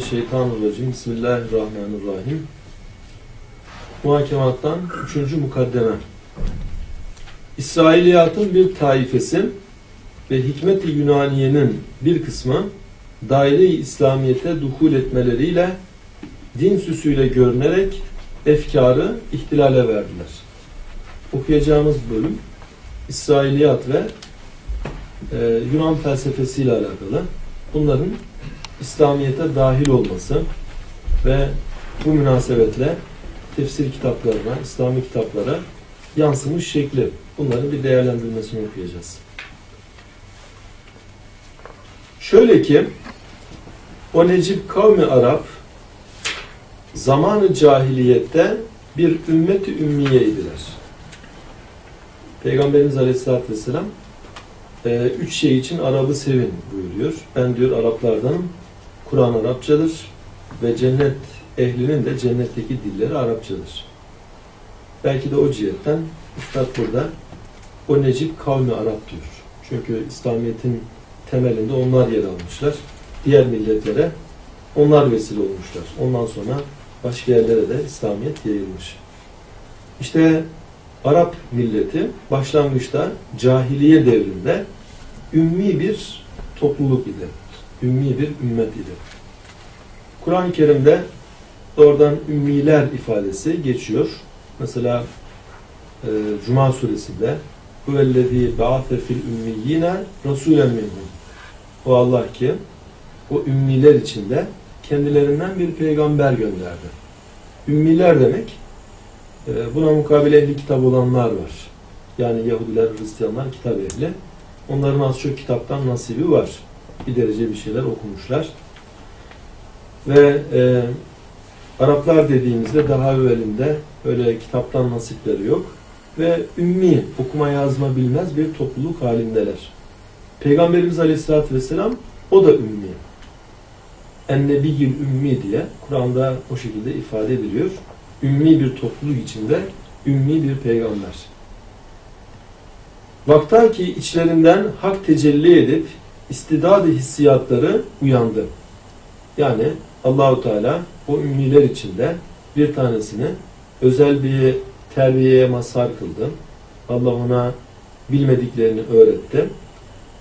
Euzubillahimineşşeytanirracim. Bismillahirrahmanirrahim. Muhakemattan üçüncü mukaddeme. İsrailiyatın bir taifesi ve hikmet-i Yunaniye'nin bir kısmı daire-i İslamiyet'e duhul etmeleriyle din süsüyle görünerek efkarı ihtilale verdiler. Okuyacağımız bölüm İsrailiyat ve e, Yunan felsefesiyle alakalı. Bunların İslamiyet'e dahil olması ve bu münasebetle tefsir kitaplarına, İslami kitaplara yansımış şekli. Bunların bir değerlendirmesini okuyacağız. Şöyle ki o Necip kavmi Arap zamanı cahiliyette bir ümmeti ümmiye idiler. Peygamberimiz Aleyhisselatü Vesselam e, üç şey için Arap'ı sevin buyuruyor. Ben diyor Araplardanım. Kur'an Arapçadır ve cennet ehlinin de cennetteki dilleri Arapçadır. Belki de o cihetten Üstad burada o Necip kavmi Arap diyor. Çünkü İslamiyet'in temelinde onlar yer almışlar. Diğer milletlere onlar vesile olmuşlar. Ondan sonra başka yerlere de İslamiyet yayılmış. İşte Arap milleti başlangıçta cahiliye devrinde ümmi bir topluluk idi. Ümmi bir ümmet idi. Kur'an-ı Kerim'de doğrudan ümmiler ifadesi geçiyor. Mesela e, Cuma suresinde huvellezî ba'afe fil ümmiyine rasûlen minhum. O Allah ki o ümmiler içinde kendilerinden bir peygamber gönderdi. Ümmiler demek e, buna mukabele ehli kitap olanlar var. Yani Yahudiler, Hristiyanlar kitap ehli. Onların az çok kitaptan nasibi var. Bir derece bir şeyler okumuşlar. Ve e, Araplar dediğimizde daha evvelinde öyle kitaptan nasipleri yok. Ve ümmi, okuma yazma bilmez bir topluluk halindeler. Peygamberimiz Aleyhisselatü Vesselam o da ümmi. Ennebiyyül ümmi diye Kur'an'da o şekilde ifade ediliyor. Ümmi bir topluluk içinde ümmi bir peygamber. Vakta ki içlerinden hak tecelli edip istidad hissiyatları uyandı. Yani Allahu Teala o ümmiler içinde bir tanesini özel bir terbiyeye mazhar kıldı. Allah ona bilmediklerini öğretti.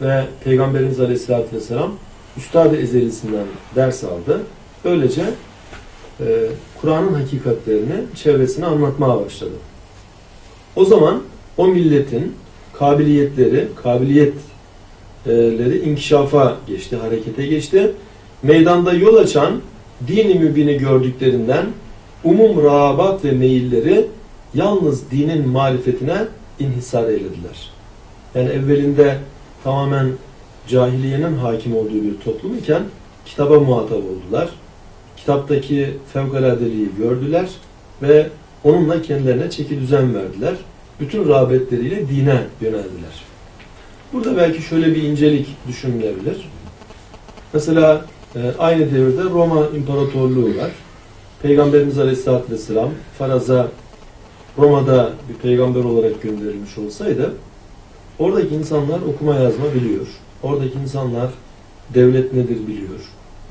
Ve Peygamberimiz Aleyhisselatü Vesselam Üstad-ı Ezelisinden ders aldı. Böylece e, Kur'an'ın hakikatlerini çevresine anlatmaya başladı. O zaman o milletin kabiliyetleri, kabiliyetleri inkişafa geçti, harekete geçti. Meydanda yol açan dini mübini gördüklerinden umum rahabat ve meyilleri yalnız dinin marifetine inhisar eylediler. Yani evvelinde tamamen cahiliyenin hakim olduğu bir toplum iken kitaba muhatap oldular. Kitaptaki fevkaladeliği gördüler ve onunla kendilerine çeki düzen verdiler. Bütün rağbetleriyle dine yöneldiler. Burada belki şöyle bir incelik düşünülebilir. Mesela e, aynı devirde Roma İmparatorluğu var. Peygamberimiz Aleyhisselatü Vesselam faraza Roma'da bir peygamber olarak gönderilmiş olsaydı oradaki insanlar okuma yazma biliyor. Oradaki insanlar devlet nedir biliyor.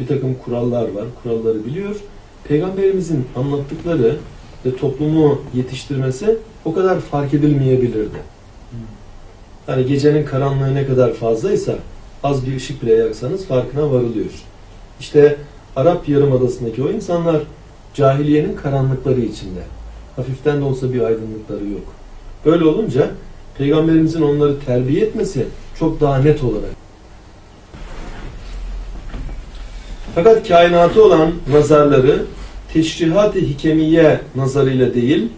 Bir takım kurallar var, kuralları biliyor. Peygamberimizin anlattıkları ve toplumu yetiştirmesi o kadar fark edilmeyebilirdi. Yani gecenin karanlığı ne kadar fazlaysa az bir ışık bile yaksanız farkına varılıyor. İşte Arap Yarımadası'ndaki o insanlar cahiliyenin karanlıkları içinde. Hafiften de olsa bir aydınlıkları yok. Böyle olunca Peygamberimizin onları terbiye etmesi çok daha net olarak. Fakat kainatı olan nazarları teşrihat-ı hikemiye nazarıyla değil,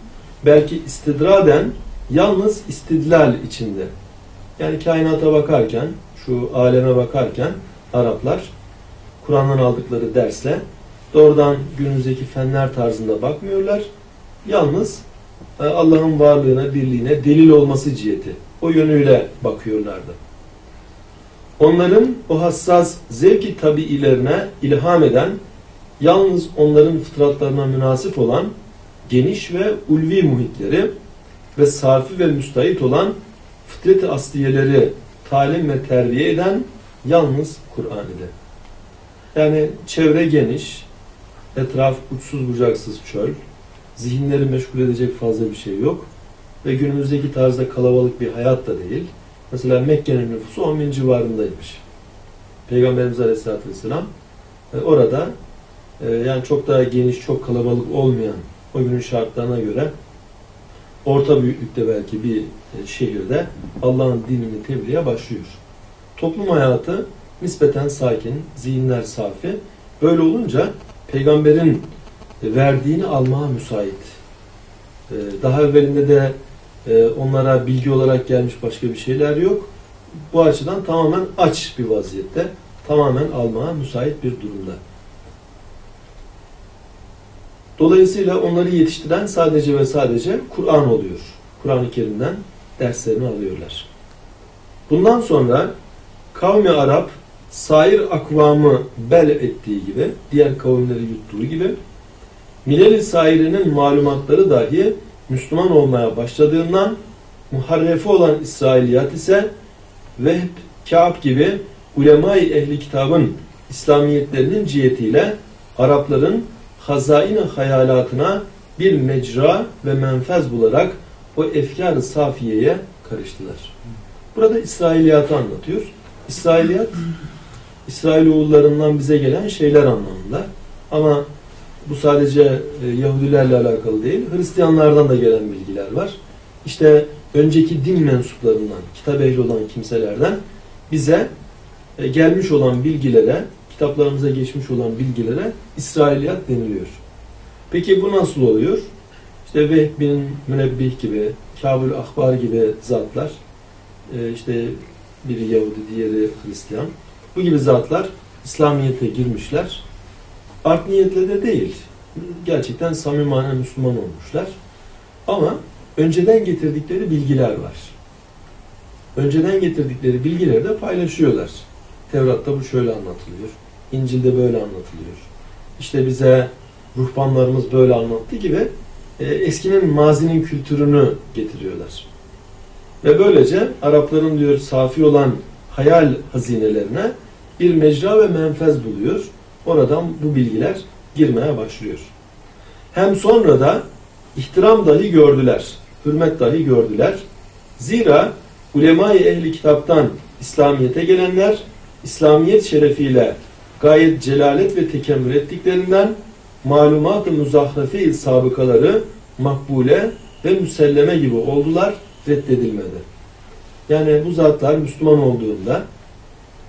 belki istidraden yalnız istidlal içinde. Yani kainata bakarken, şu aleme bakarken Araplar Kur'an'dan aldıkları dersle doğrudan günümüzdeki fenler tarzında bakmıyorlar. Yalnız e, Allah'ın varlığına, birliğine delil olması ciheti. O yönüyle bakıyorlardı. Onların o hassas zevki tabiilerine ilham eden, yalnız onların fıtratlarına münasip olan geniş ve ulvi muhitleri ve safi ve müstahit olan fıtrat-ı asliyeleri talim ve terbiye eden yalnız Kur'an idi. Yani çevre geniş, etraf uçsuz bucaksız çöl, zihinleri meşgul edecek fazla bir şey yok ve günümüzdeki tarzda kalabalık bir hayat da değil. Mesela Mekke'nin nüfusu 10 bin civarındaymış. Peygamberimiz Aleyhisselatü Vesselam e, orada e, yani çok daha geniş, çok kalabalık olmayan o günün şartlarına göre orta büyüklükte belki bir e, şehirde Allah'ın dinini tebliğe başlıyor. Toplum hayatı nispeten sakin, zihinler safi. Böyle olunca peygamberin verdiğini almaya müsait. E, daha evvelinde de e, onlara bilgi olarak gelmiş başka bir şeyler yok. Bu açıdan tamamen aç bir vaziyette, tamamen almaya müsait bir durumda. Dolayısıyla onları yetiştiren sadece ve sadece Kur'an oluyor. Kur'an-ı Kerim'den derslerini alıyorlar. Bundan sonra kavmi Arap sair akvamı bel ettiği gibi, diğer kavimleri yuttuğu gibi Mileli sairinin malumatları dahi Müslüman olmaya başladığından muharrefi olan İsrailiyat ise Vehb, Kâb gibi ulemayı ehli kitabın İslamiyetlerinin cihetiyle Arapların hazain hayalatına bir mecra ve menfez bularak o efkar-ı safiyeye karıştılar. Burada İsrailiyatı anlatıyor. İsrailiyat, İsrailoğullarından bize gelen şeyler anlamında. Ama bu sadece e, Yahudilerle alakalı değil, Hristiyanlardan da gelen bilgiler var. İşte önceki din mensuplarından, kitap ehli olan kimselerden bize e, gelmiş olan bilgilere, kitaplarımıza geçmiş olan bilgilere İsrailiyat deniliyor. Peki bu nasıl oluyor? İşte Vehb bin Münebbih gibi, Kabul Akbar gibi zatlar, e, işte biri Yahudi, diğeri Hristiyan. Bu gibi zatlar İslamiyet'e girmişler. Art niyetle de değil. Gerçekten samimane Müslüman olmuşlar. Ama önceden getirdikleri bilgiler var. Önceden getirdikleri bilgileri de paylaşıyorlar. Tevrat'ta bu şöyle anlatılıyor. İncil'de böyle anlatılıyor. İşte bize ruhbanlarımız böyle anlattı gibi e, eskinin mazinin kültürünü getiriyorlar. Ve böylece Arapların diyor safi olan hayal hazinelerine bir mecra ve menfez buluyor. Oradan bu bilgiler girmeye başlıyor. Hem sonra da ihtiram dahi gördüler, hürmet dahi gördüler. Zira ulemayı ehli kitaptan İslamiyet'e gelenler İslamiyet şerefiyle gayet celalet ve tekemmül ettiklerinden malumat-ı muzahrefe sabıkaları makbule ve müselleme gibi oldular, reddedilmedi. Yani bu zatlar Müslüman olduğunda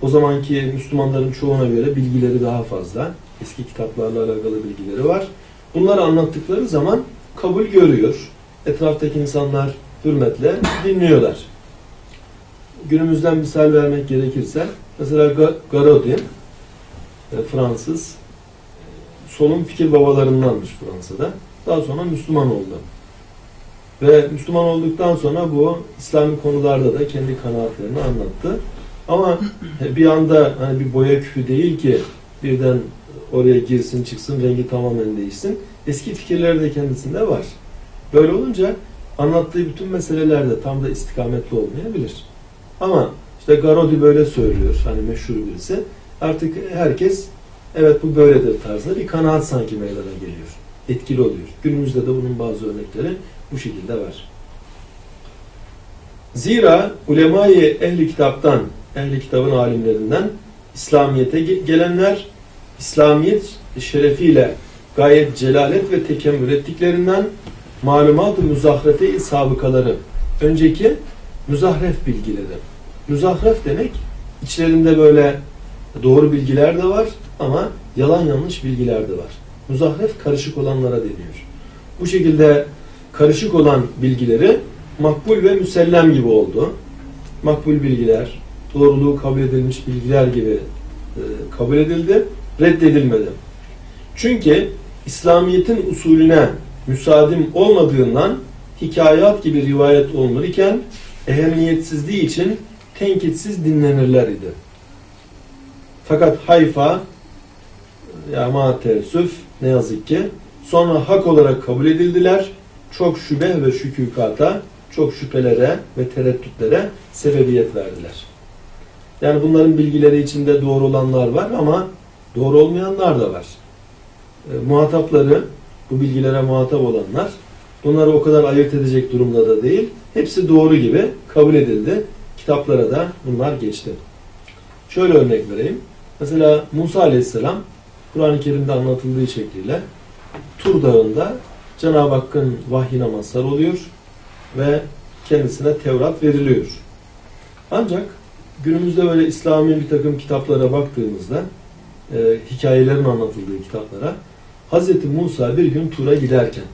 o zamanki Müslümanların çoğuna göre bilgileri daha fazla. Eski kitaplarla alakalı bilgileri var. Bunları anlattıkları zaman kabul görüyor. Etraftaki insanlar hürmetle dinliyorlar. Günümüzden misal vermek gerekirse mesela Garodin e, Fransız solun fikir babalarındanmış Fransa'da. Daha sonra Müslüman oldu. Ve Müslüman olduktan sonra bu İslami konularda da kendi kanaatlerini anlattı. Ama bir anda hani bir boya küfü değil ki birden oraya girsin çıksın rengi tamamen değişsin. Eski fikirleri de kendisinde var. Böyle olunca anlattığı bütün meselelerde tam da istikametli olmayabilir. Ama işte Garodi böyle söylüyor. Hani meşhur birisi. Artık herkes evet bu böyledir tarzında bir kanaat sanki meydana geliyor. Etkili oluyor. Günümüzde de bunun bazı örnekleri bu şekilde var. Zira ulemayı ehli kitaptan, ehli kitabın alimlerinden İslamiyet'e gelenler İslamiyet şerefiyle gayet celalet ve tekemmül ettiklerinden malumat-ı müzahrefe sabıkaları önceki müzahref bilgileri. Müzahref demek içlerinde böyle doğru bilgiler de var ama yalan yanlış bilgiler de var. Muzahref karışık olanlara deniyor. Bu şekilde karışık olan bilgileri makbul ve müsellem gibi oldu. Makbul bilgiler, doğruluğu kabul edilmiş bilgiler gibi e, kabul edildi, reddedilmedi. Çünkü İslamiyet'in usulüne müsaadim olmadığından hikayat gibi rivayet olunur iken ehemmiyetsizliği için tenkitsiz dinlenirler idi. Fakat Hayfa ya ma ne yazık ki sonra hak olarak kabul edildiler. Çok şüphe ve şükükata, çok şüphelere ve tereddütlere sebebiyet verdiler. Yani bunların bilgileri içinde doğru olanlar var ama Doğru olmayanlar da var. E, muhatapları, bu bilgilere muhatap olanlar bunları o kadar ayırt edecek durumda da değil. Hepsi doğru gibi kabul edildi. Kitaplara da bunlar geçti. Şöyle örnek vereyim. Mesela Musa Aleyhisselam Kur'an-ı Kerim'de anlatıldığı şekliyle Tur Dağı'nda Cenab-ı Hakk'ın vahyine mazhar oluyor ve kendisine Tevrat veriliyor. Ancak günümüzde böyle İslami bir takım kitaplara baktığımızda e, hikayelerin anlatıldığı kitaplara Hz. Musa bir gün Tur'a giderken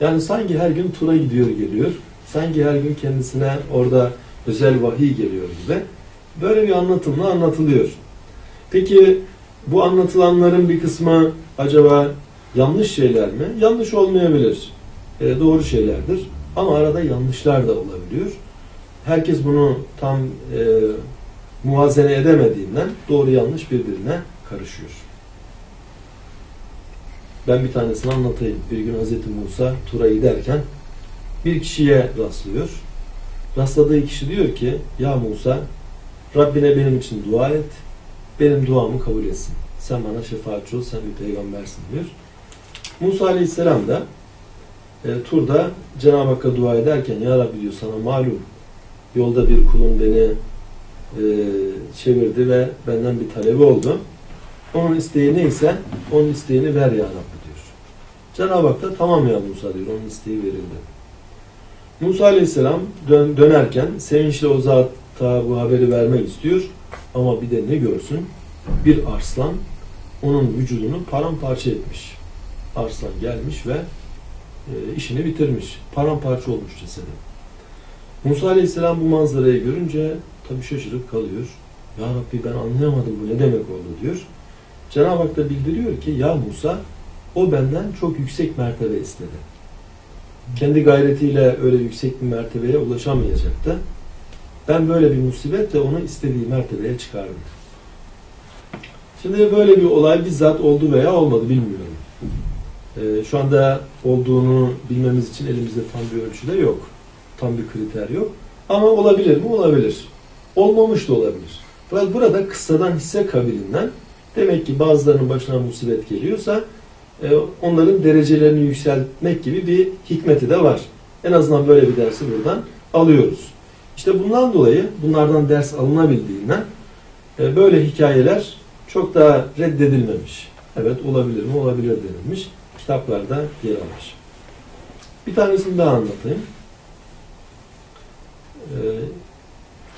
yani sanki her gün Tur'a gidiyor geliyor. Sanki her gün kendisine orada özel vahiy geliyor gibi. Böyle bir anlatımla anlatılıyor. Peki bu anlatılanların bir kısmı acaba yanlış şeyler mi? Yanlış olmayabilir. E, doğru şeylerdir. Ama arada yanlışlar da olabiliyor. Herkes bunu tam e, muhazene edemediğinden doğru yanlış birbirine karışıyor. Ben bir tanesini anlatayım. Bir gün Hz. Musa Tur'a giderken bir kişiye rastlıyor. Rastladığı kişi diyor ki Ya Musa Rabbine benim için dua et. Benim duamı kabul etsin. Sen bana şefaatçi ol. Sen bir peygambersin diyor. Musa Aleyhisselam da e, Tur'da Cenab-ı Hakk'a dua ederken Ya Rabbi diyor sana malum yolda bir kulun beni e, çevirdi ve benden bir talebi oldu. Onun isteği neyse onun isteğini ver ya Rabbi diyor. Cenab-ı Hak da tamam ya Musa diyor. Onun isteği verildi. Musa Aleyhisselam dön, dönerken sevinçle o zata bu haberi vermek istiyor. Ama bir de ne görsün? Bir arslan onun vücudunu paramparça etmiş. Arslan gelmiş ve e, işini bitirmiş. Paramparça olmuş cesedi. Musa Aleyhisselam bu manzarayı görünce tabi şaşırıp kalıyor. Ya Rabbi ben anlayamadım bu ne demek oldu diyor. Cenab-ı Hak da bildiriyor ki ya Musa o benden çok yüksek mertebe istedi. Kendi gayretiyle öyle yüksek bir mertebeye ulaşamayacaktı. Ben böyle bir musibetle onu istediği mertebeye çıkardım. Şimdi böyle bir olay bizzat oldu veya olmadı bilmiyorum. Ee, şu anda olduğunu bilmemiz için elimizde tam bir ölçüde yok. Tam bir kriter yok. Ama olabilir mi? Olabilir. Olmamış da olabilir. Fakat burada kıssadan hisse kabilinden demek ki bazılarının başına musibet geliyorsa e, onların derecelerini yükseltmek gibi bir hikmeti de var. En azından böyle bir dersi buradan alıyoruz. İşte bundan dolayı bunlardan ders alınabildiğinden e, böyle hikayeler çok daha reddedilmemiş. Evet olabilir mi? Olabilir denilmiş. Kitaplarda yer almış. Bir tanesini daha anlatayım. Ee,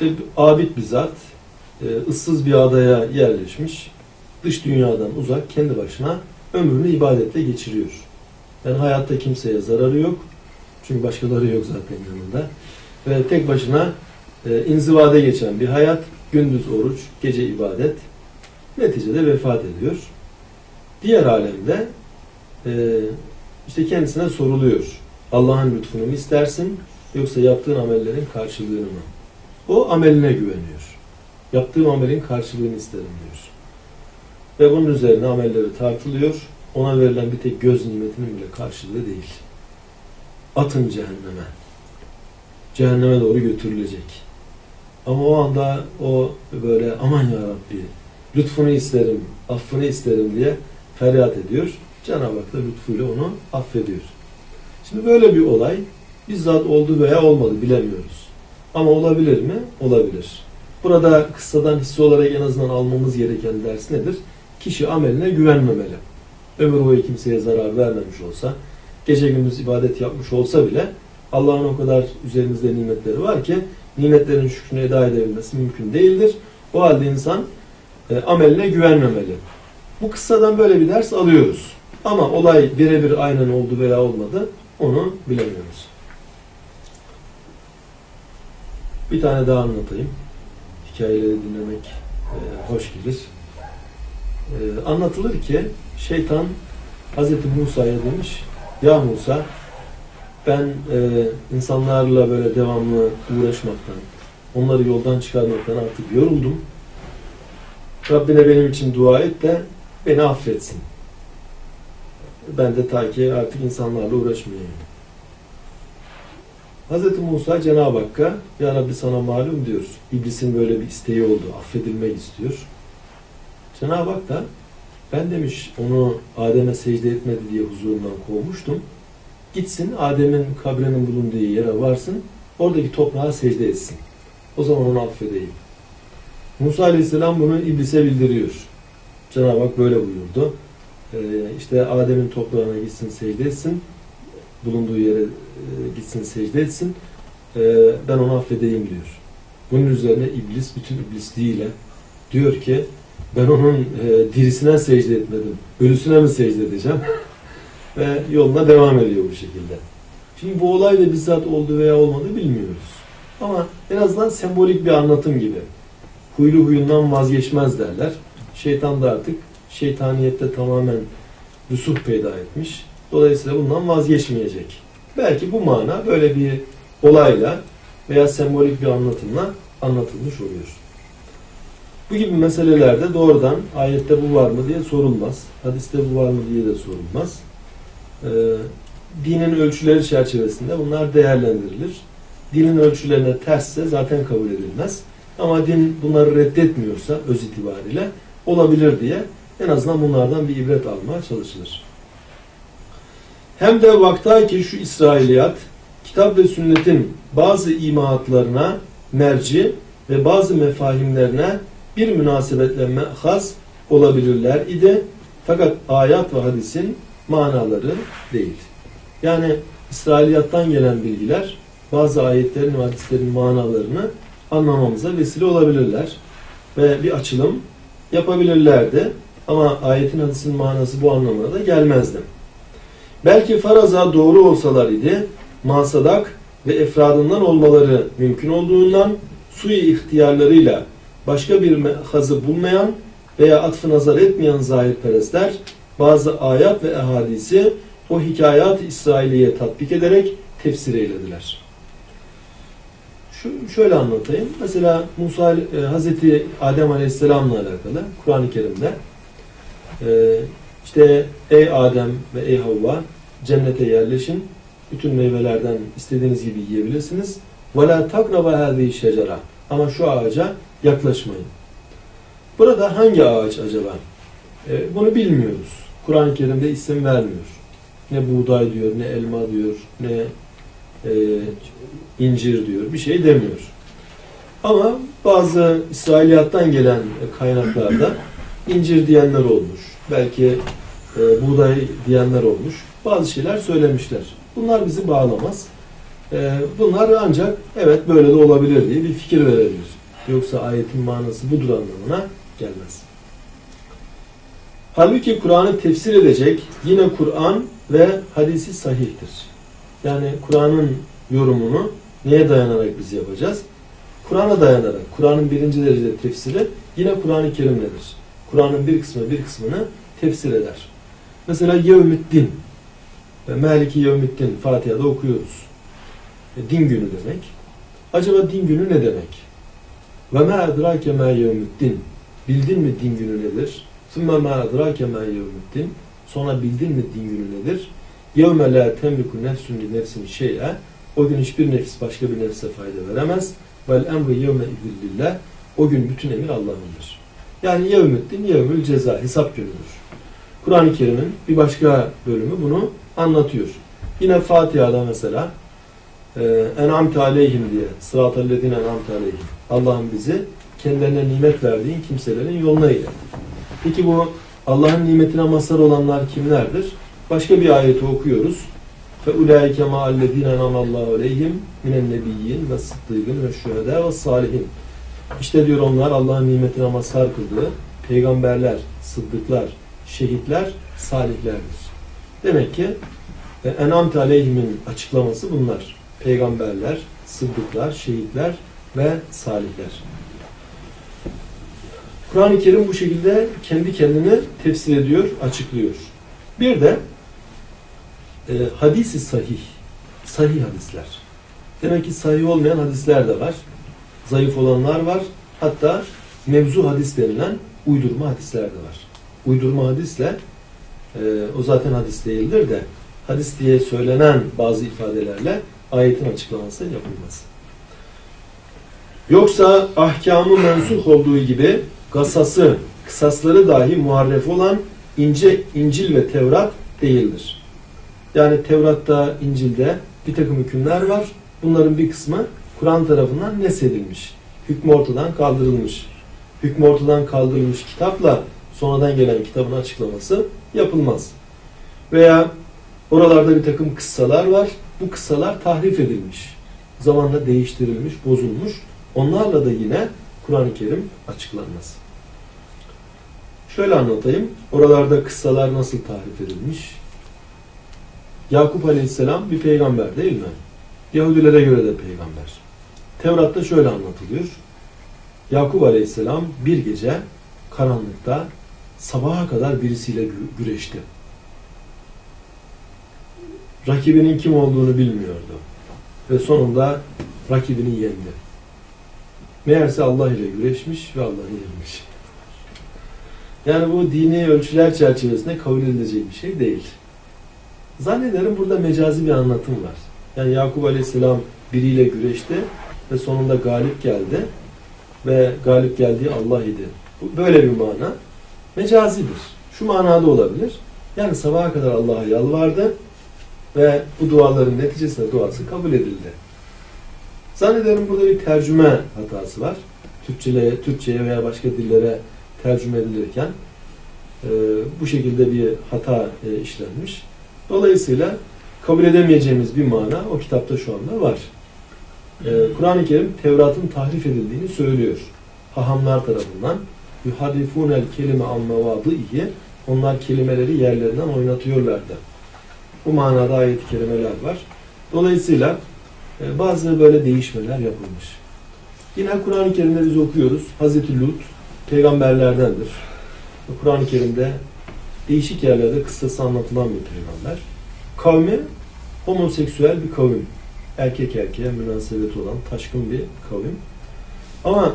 işte abid bir zat e, ıssız bir adaya yerleşmiş. Dış dünyadan uzak kendi başına ömrünü ibadetle geçiriyor. Yani hayatta kimseye zararı yok. Çünkü başkaları yok zaten yanında. Ve tek başına e, inzivada geçen bir hayat. Gündüz oruç, gece ibadet. Neticede vefat ediyor. Diğer alemde e, işte kendisine soruluyor. Allah'ın lütfunu mu istersin yoksa yaptığın amellerin karşılığını mı? O ameline güveniyor. Yaptığım amelin karşılığını isterim diyor. Ve bunun üzerine amelleri tartılıyor. Ona verilen bir tek göz nimetinin bile karşılığı değil. Atın cehenneme. Cehenneme doğru götürülecek. Ama o anda o böyle aman ya Rabbi lütfunu isterim, affını isterim diye feryat ediyor. Cenab-ı Hak da lütfuyla onu affediyor. Şimdi böyle bir olay bizzat oldu veya olmadı bilemiyoruz. Ama olabilir mi? Olabilir. Burada kıssadan hisse olarak en azından almamız gereken ders nedir? Kişi ameline güvenmemeli. Ömür boyu kimseye zarar vermemiş olsa, gece gündüz ibadet yapmış olsa bile Allah'ın o kadar üzerimizde nimetleri var ki nimetlerin şükrünü eda edebilmesi mümkün değildir. O halde insan e, ameline güvenmemeli. Bu kıssadan böyle bir ders alıyoruz. Ama olay birebir aynen oldu veya olmadı onu bilemiyoruz. Bir tane daha anlatayım. Hikayeleri dinlemek e, hoş gelir. E, anlatılır ki şeytan Hz. Musa'ya demiş Ya Musa ben e, insanlarla böyle devamlı uğraşmaktan, onları yoldan çıkarmaktan artık yoruldum. Rabbine benim için dua et de beni affetsin. Ben de ta ki artık insanlarla uğraşmayayım. Hz. Musa Cenab-ı Hakk'a Ya Rabbi sana malum diyor. İblisin böyle bir isteği oldu. Affedilmek istiyor. Cenab-ı Hak da ben demiş onu Adem'e secde etmedi diye huzurundan kovmuştum. Gitsin Adem'in kabrinin bulunduğu yere varsın. Oradaki toprağa secde etsin. O zaman onu affedeyim. Musa Aleyhisselam bunu iblise bildiriyor. Cenab-ı Hak böyle buyurdu. Ee, işte Adem'in toprağına gitsin secde etsin. Bulunduğu yere e, gitsin secde etsin. Ee, ben onu affedeyim diyor. Bunun üzerine iblis bütün iblisliğiyle diyor ki ben onun e, dirisine secde etmedim. Ölüsüne mi secde edeceğim? Ve yoluna devam ediyor bu şekilde. Şimdi bu olay da bizzat oldu veya olmadı bilmiyoruz. Ama en azından sembolik bir anlatım gibi. Huylu huyundan vazgeçmez derler. Şeytan da artık şeytaniyette tamamen rusuh peyda etmiş. Dolayısıyla bundan vazgeçmeyecek. Belki bu mana böyle bir olayla veya sembolik bir anlatımla anlatılmış oluyor. Bu gibi meselelerde doğrudan ayette bu var mı diye sorulmaz. Hadiste bu var mı diye de sorulmaz. Ee, dinin ölçüleri çerçevesinde bunlar değerlendirilir. Dinin ölçülerine tersse zaten kabul edilmez. Ama din bunları reddetmiyorsa öz itibariyle olabilir diye en azından bunlardan bir ibret almaya çalışılır. Hem de vaktaki şu İsrailiyat, kitap ve sünnetin bazı imaatlarına merci ve bazı mefahimlerine bir münasebetle mehaz olabilirler idi. Fakat ayat ve hadisin manaları değil. Yani İsrailiyattan gelen bilgiler bazı ayetlerin ve hadislerin manalarını anlamamıza vesile olabilirler. Ve bir açılım yapabilirlerdi. Ama ayetin hadisin manası bu anlamına da gelmezdi. Belki faraza doğru olsalar idi, masadak ve efradından olmaları mümkün olduğundan suyu ihtiyarlarıyla başka bir mehazı bulmayan veya atfı nazar etmeyen zahirperestler bazı ayat ve ehadisi o hikayat-ı İsrailiye tatbik ederek tefsir eylediler. Şu, şöyle anlatayım. Mesela Musa e, Hazreti Adem Aleyhisselam'la alakalı Kur'an-ı Kerim'de e, işte ey Adem ve ey Havva cennete yerleşin. Bütün meyvelerden istediğiniz gibi yiyebilirsiniz. وَلَا تَقْرَبَ هَذِهِ شَجَرَةً Ama şu ağaca yaklaşmayın. Burada hangi ağaç acaba? E, bunu bilmiyoruz. Kur'an-ı Kerim'de isim vermiyor. Ne buğday diyor, ne elma diyor, ne e, incir diyor. Bir şey demiyor. Ama bazı İsrailiyattan gelen kaynaklarda incir diyenler olmuş. Belki e, buğday diyenler olmuş. Bazı şeyler söylemişler. Bunlar bizi bağlamaz. E, bunlar ancak evet böyle de olabilir diye bir fikir verebilir. Yoksa ayetin manası budur anlamına gelmez. Halbuki Kur'an'ı tefsir edecek yine Kur'an ve hadisi sahihtir. Yani Kur'an'ın yorumunu neye dayanarak biz yapacağız? Kur'an'a dayanarak. Kur'an'ın birinci derece tefsiri yine Kur'an-ı Kerim'ledir. Kur'an'ın bir kısmı bir kısmını tefsir eder. Mesela Yevmüddin ve Maliki Yevmüddin Fatiha'da okuyoruz. E, din günü demek. Acaba din günü ne demek? Ve ma edrake ma yevmüddin. Bildin mi din günü nedir? Sümme ma edrake ma yevmüddin. Sonra bildin mi din günü nedir? La temliku nefsun li nefsin şey'e. O gün hiçbir nefis başka bir nefse fayda veremez. Emru yevme idillillah. O gün bütün emir Allah'ındır. Yani yevmüddin yevmül ceza. Hesap günüdür. Kur'an-ı Kerim'in bir başka bölümü bunu anlatıyor. Yine Fatiha'da mesela en'amte aleyhim diye sıratallezine en'amte aleyhim Allah'ın bizi kendilerine nimet verdiğin kimselerin yoluna ilet. Peki bu Allah'ın nimetine mazhar olanlar kimlerdir? Başka bir ayeti okuyoruz. Ma'allezine enamallahu aleyhim minen nebiyyin ve sıddıkın ve şühedâ ve salihin. İşte diyor onlar Allah'ın nimetine mazhar kıldığı peygamberler, sıddıklar, şehitler, salihlerdir. Demek ki e, En'amte aleyhimin açıklaması bunlar. Peygamberler, sıddıklar, şehitler ve salihler. Kur'an-ı Kerim bu şekilde kendi kendini tefsir ediyor, açıklıyor. Bir de e, hadisi sahih, sahih hadisler. Demek ki sahih olmayan hadisler de var. Zayıf olanlar var. Hatta mevzu hadis denilen uydurma hadisler de var. Uydurma hadisle e, o zaten hadis değildir de hadis diye söylenen bazı ifadelerle ayetin açıklaması yapılmaz. Yoksa ahkamı mensuh olduğu gibi gasası kısasları dahi muharref olan ince İncil ve Tevrat değildir. Yani Tevrat'ta, İncil'de bir takım hükümler var. Bunların bir kısmı Kur'an tarafından nesedilmiş. Hükmü ortadan kaldırılmış. Hükmü ortadan kaldırılmış kitapla sonradan gelen kitabın açıklaması yapılmaz. Veya oralarda bir takım kıssalar var. Bu kıssalar tahrif edilmiş. Zamanla değiştirilmiş, bozulmuş. Onlarla da yine Kur'an-ı Kerim açıklanmaz. Şöyle anlatayım. Oralarda kıssalar nasıl tahrif edilmiş? Yakup Aleyhisselam bir peygamber değil mi? Yahudilere göre de peygamber. Tevrat'ta şöyle anlatılıyor. Yakup Aleyhisselam bir gece karanlıkta sabaha kadar birisiyle güreşti. Rakibinin kim olduğunu bilmiyordu. Ve sonunda rakibini yendi. Meğerse Allah ile güreşmiş ve Allah'ı yenmiş. Yani bu dini ölçüler çerçevesinde kabul edilecek bir şey değil. Zannederim burada mecazi bir anlatım var. Yani Yakup Aleyhisselam biriyle güreşti ve sonunda galip geldi ve galip geldiği Allah idi. Bu böyle bir mana. Mecazidir. Şu manada olabilir. Yani sabaha kadar Allah'a yalvardı ve bu duaların neticesinde duası kabul edildi. Zannederim burada bir tercüme hatası var. Türkçe'ye, Türkçe'ye veya başka dillere tercüme edilirken e, bu şekilde bir hata e, işlenmiş. Dolayısıyla kabul edemeyeceğimiz bir mana o kitapta şu anda var. E, Kur'an-ı Kerim Tevrat'ın tahrif edildiğini söylüyor. Hahamlar tarafından yuhadifunel kelime an mevadihi onlar kelimeleri yerlerinden oynatıyorlardı. Bu manada ayet-i kerimeler var. Dolayısıyla e, bazı böyle değişmeler yapılmış. Yine Kur'an-ı Kerim'de biz okuyoruz. Hazreti Lut peygamberlerdendir. Kur'an-ı Kerim'de değişik yerlerde kıssası anlatılan bir peygamber. Kavmi homoseksüel bir kavim. Erkek erkeğe münasebeti olan taşkın bir kavim. Ama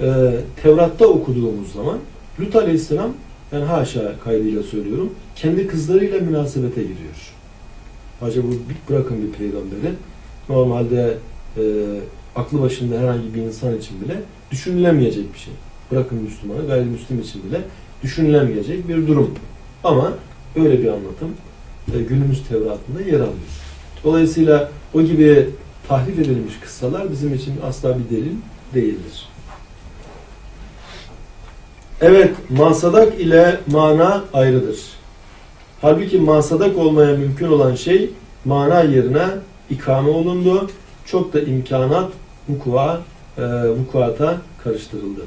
e, Tevrat'ta okuduğumuz zaman Lut Aleyhisselam yani haşa kaydıyla söylüyorum kendi kızlarıyla münasebete giriyor. Acaba bırakın bir peygamberi normalde e, aklı başında herhangi bir insan için bile düşünülemeyecek bir şey. Bırakın Müslümanı, gayrimüslim için bile düşünülemeyecek bir durum. Ama öyle bir anlatım e, günümüz Tevrat'ında yer alıyor. Dolayısıyla o gibi tahrif edilmiş kıssalar bizim için asla bir delil değildir. Evet, masadak ile mana ayrıdır. Halbuki masadak olmaya mümkün olan şey mana yerine ikame olundu. Çok da imkanat vukua, e, vukuata karıştırıldı.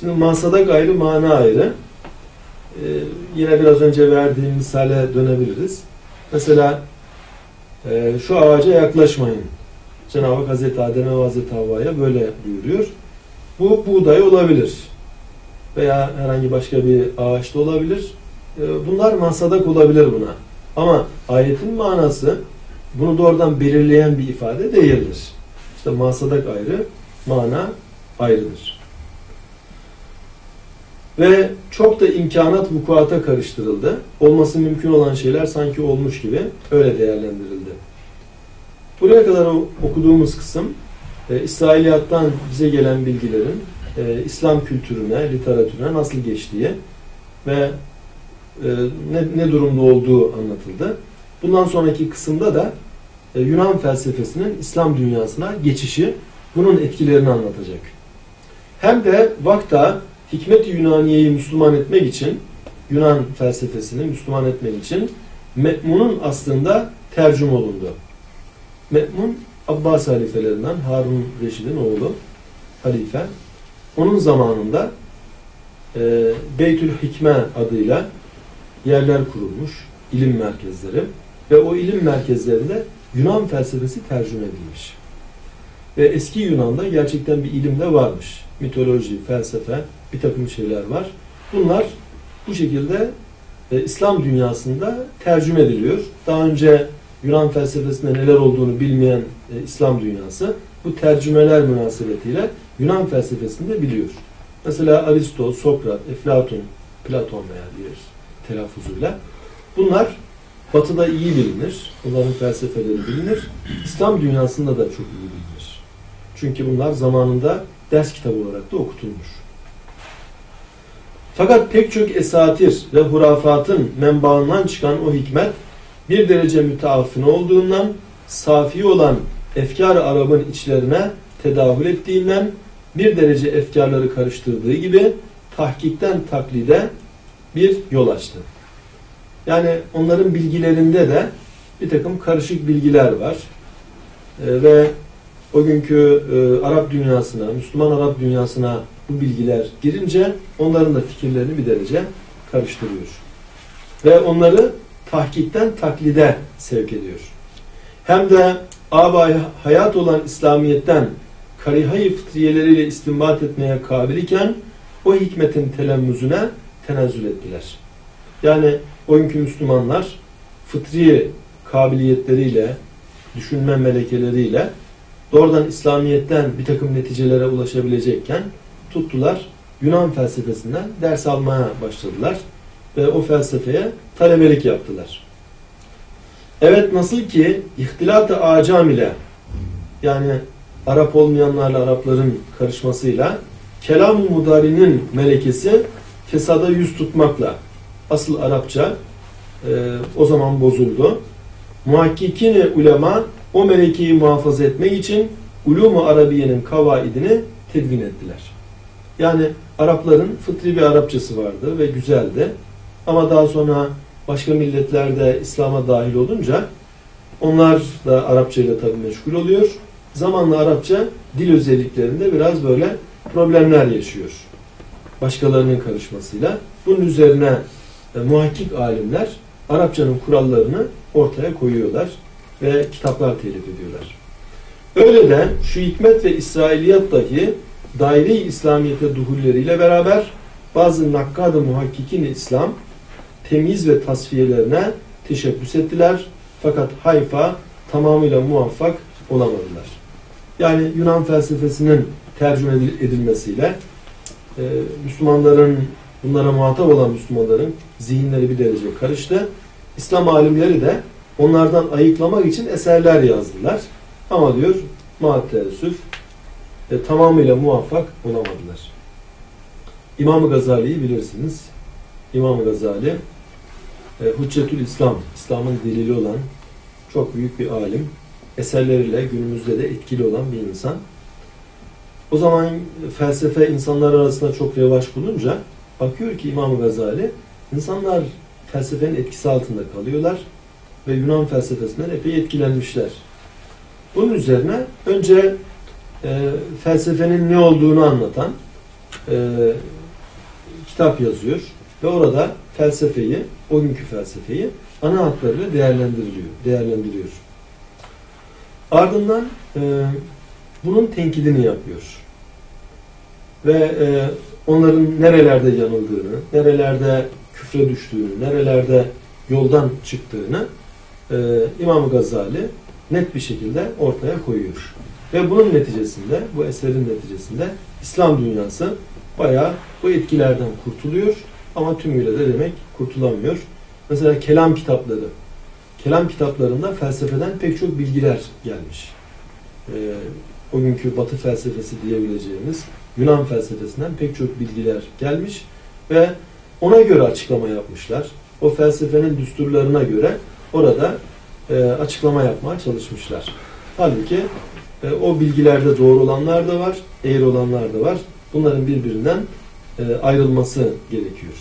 Şimdi masadak ayrı, mana ayrı. E, yine biraz önce verdiğim misale dönebiliriz. Mesela e, şu ağaca yaklaşmayın. Cenab-ı Hak Hazreti Adem'e ve Hazreti Havva'ya böyle buyuruyor. Bu buğday olabilir. Veya herhangi başka bir ağaç da olabilir. E, bunlar masadak olabilir buna. Ama ayetin manası bunu doğrudan belirleyen bir ifade değildir. İşte masadak ayrı, mana ayrıdır. Ve çok da imkanat vukuata karıştırıldı. Olması mümkün olan şeyler sanki olmuş gibi öyle değerlendirildi. Buraya kadar okuduğumuz kısım e, İsrailiyattan bize gelen bilgilerin e, İslam kültürüne, literatürüne nasıl geçtiği ve e, ne, ne durumda olduğu anlatıldı. Bundan sonraki kısımda da e, Yunan felsefesinin İslam dünyasına geçişi, bunun etkilerini anlatacak. Hem de vakta hikmet-i Yunaniye'yi Müslüman etmek için, Yunan felsefesini Müslüman etmek için Me'mun'un aslında tercüm olundu. Me'mun Abbas halifelerinden Harun Reşid'in oğlu halife. Onun zamanında e, Beytül Hikme adıyla yerler kurulmuş, ilim merkezleri ve o ilim merkezlerinde Yunan felsefesi tercüme edilmiş. Ve eski Yunan'da gerçekten bir ilim de varmış. Mitoloji, felsefe, bir takım şeyler var. Bunlar bu şekilde e, İslam dünyasında tercüme ediliyor. Daha önce Yunan felsefesinde neler olduğunu bilmeyen e, İslam dünyası bu tercümeler münasebetiyle Yunan felsefesinde biliyor. Mesela Aristo, Sokrat, Eflatun, Platon veya diğer telaffuzuyla bunlar Batı'da iyi bilinir. Bunların felsefeleri bilinir. İslam dünyasında da çok iyi bilinir. Çünkü bunlar zamanında ders kitabı olarak da okutulmuş. Fakat pek çok esatir ve hurafatın menbaından çıkan o hikmet bir derece müteaffin olduğundan safi olan efkar Arap'ın içlerine tedahül ettiğinden bir derece efkarları karıştırdığı gibi tahkikten taklide bir yol açtı. Yani onların bilgilerinde de bir takım karışık bilgiler var. E, ve o günkü e, Arap dünyasına, Müslüman Arap dünyasına bu bilgiler girince onların da fikirlerini bir derece karıştırıyor. Ve onları tahkikten taklide sevk ediyor. Hem de abay hayat olan İslamiyet'ten karihayı fıtriyeleriyle istinbat etmeye kabil iken o hikmetin telemmüzüne tenezzül ettiler. Yani o günkü Müslümanlar fıtri kabiliyetleriyle, düşünme melekeleriyle doğrudan İslamiyet'ten bir takım neticelere ulaşabilecekken tuttular Yunan felsefesinden ders almaya başladılar ve o felsefeye talebelik yaptılar. Evet nasıl ki ihtilat-ı acam ile yani Arap olmayanlarla Arapların karışmasıyla kelam-ı mudarinin melekesi fesada yüz tutmakla asıl Arapça e, o zaman bozuldu. Muhakkikini ulema o melekeyi muhafaza etmek için ulum-u arabiyenin kavaidini tedvin ettiler. Yani Arapların fıtri bir Arapçası vardı ve güzeldi. Ama daha sonra başka milletler de İslam'a dahil olunca onlar da Arapça ile tabi meşgul oluyor. Zamanla Arapça dil özelliklerinde biraz böyle problemler yaşıyor. Başkalarının karışmasıyla. Bunun üzerine e, muhakkik alimler Arapçanın kurallarını ortaya koyuyorlar ve kitaplar telif ediyorlar. Öyle de şu hikmet ve İsrailiyat dahi daire-i İslamiyet'e duhulleriyle beraber bazı nakkad-ı muhakkikin İslam temiz ve tasfiyelerine teşebbüs ettiler. Fakat Hayfa tamamıyla muvaffak olamadılar. Yani Yunan felsefesinin tercüme edilmesiyle e, Müslümanların bunlara muhatap olan Müslümanların zihinleri bir derece karıştı. İslam alimleri de onlardan ayıklamak için eserler yazdılar. Ama diyor maalesef e, tamamıyla muvaffak olamadılar. İmam Gazali'yi bilirsiniz. İmam Gazali e, Hüccetül İslam, İslam'ın delili olan çok büyük bir alim. Eserleriyle günümüzde de etkili olan bir insan. O zaman felsefe insanlar arasında çok revaç bulunca bakıyor ki İmam Gazali insanlar felsefenin etkisi altında kalıyorlar ve Yunan felsefesinden epey etkilenmişler. Bunun üzerine önce e, felsefenin ne olduğunu anlatan e, kitap yazıyor ve orada felsefeyi, o günkü felsefeyi ana hatlarıyla değerlendiriliyor, değerlendiriyor. Ardından e, bunun tenkidini yapıyor. Ve e, onların nerelerde yanıldığını, nerelerde küfre düştüğünü, nerelerde yoldan çıktığını e, İmam Gazali net bir şekilde ortaya koyuyor. Ve bunun neticesinde, bu eserin neticesinde İslam dünyası bayağı bu etkilerden kurtuluyor ama tümüyle de demek kurtulamıyor. Mesela kelam kitapları. Kelam kitaplarında felsefeden pek çok bilgiler gelmiş. Ee, o günkü Batı felsefesi diyebileceğimiz Yunan felsefesinden pek çok bilgiler gelmiş ve ona göre açıklama yapmışlar. O felsefenin düsturlarına göre orada e, açıklama yapmaya çalışmışlar. Halbuki e, o bilgilerde doğru olanlar da var, eğri olanlar da var. Bunların birbirinden e, ayrılması gerekiyor.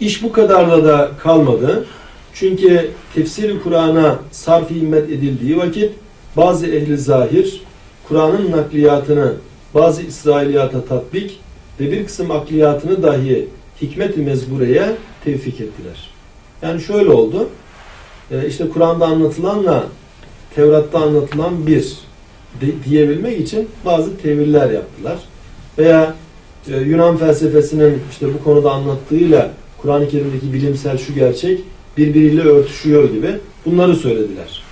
İş bu kadarla da kalmadı. Çünkü tefsir Kur'an'a sarf himmet edildiği vakit bazı ehli zahir Kur'an'ın nakliyatını bazı İsrailiyata tatbik ve bir kısım akliyatını dahi hikmet-i mezbureye tevfik ettiler. Yani şöyle oldu. E, işte Kur'an'da anlatılanla Tevrat'ta anlatılan bir diyebilmek için bazı teviller yaptılar. Veya e, Yunan felsefesinin işte bu konuda anlattığıyla Kur'an-ı Kerim'deki bilimsel şu gerçek birbiriyle örtüşüyor gibi bunları söylediler.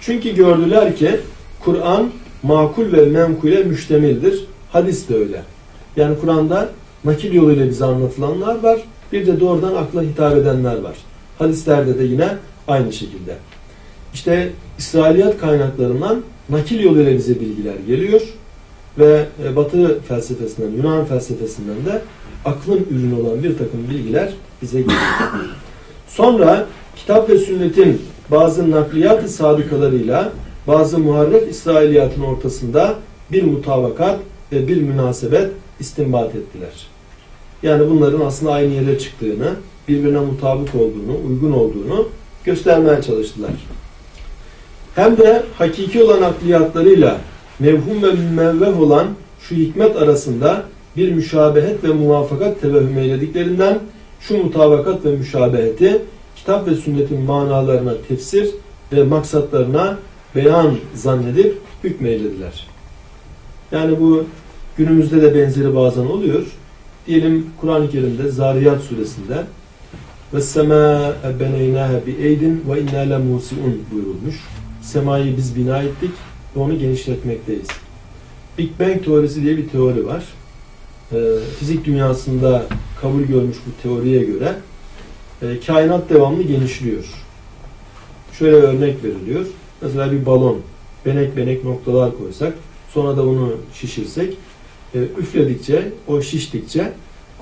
Çünkü gördüler ki Kur'an makul ve memkule müştemildir. Hadis de öyle. Yani Kur'an'da nakil yoluyla bize anlatılanlar var. Bir de doğrudan akla hitap edenler var. Hadislerde de yine aynı şekilde. İşte İsrailiyat kaynaklarından nakil yoluyla bize bilgiler geliyor ve e, Batı felsefesinden, Yunan felsefesinden de aklın ürünü olan bir takım bilgiler bize geliyor. Sonra kitap ve sünnetin bazı nakliyat-ı sadıkalarıyla bazı muharref İsrailiyatın ortasında bir mutabakat ve bir münasebet istinbat ettiler. Yani bunların aslında aynı yere çıktığını, birbirine mutabık olduğunu, uygun olduğunu göstermeye çalıştılar. Hem de hakiki olan akliyatlarıyla mevhum ve mümevveh olan şu hikmet arasında bir müşabehet ve muvafakat tevehüm eylediklerinden şu mutabakat ve müşabeheti kitap ve sünnetin manalarına tefsir ve maksatlarına beyan zannedip hükmeylediler. Yani bu günümüzde de benzeri bazen oluyor. Diyelim Kur'an-ı Kerim'de Zariyat suresinde ve sema beneynâhe bi eydin ve inna le musiun buyurulmuş. Semayı biz bina ettik ve onu genişletmekteyiz. Big Bang teorisi diye bir teori var. Ee, fizik dünyasında kabul görmüş bu teoriye göre e, kainat devamlı genişliyor. Şöyle örnek veriliyor. Mesela bir balon, benek benek noktalar koysak, sonra da onu şişirsek, e, üfledikçe, o şiştikçe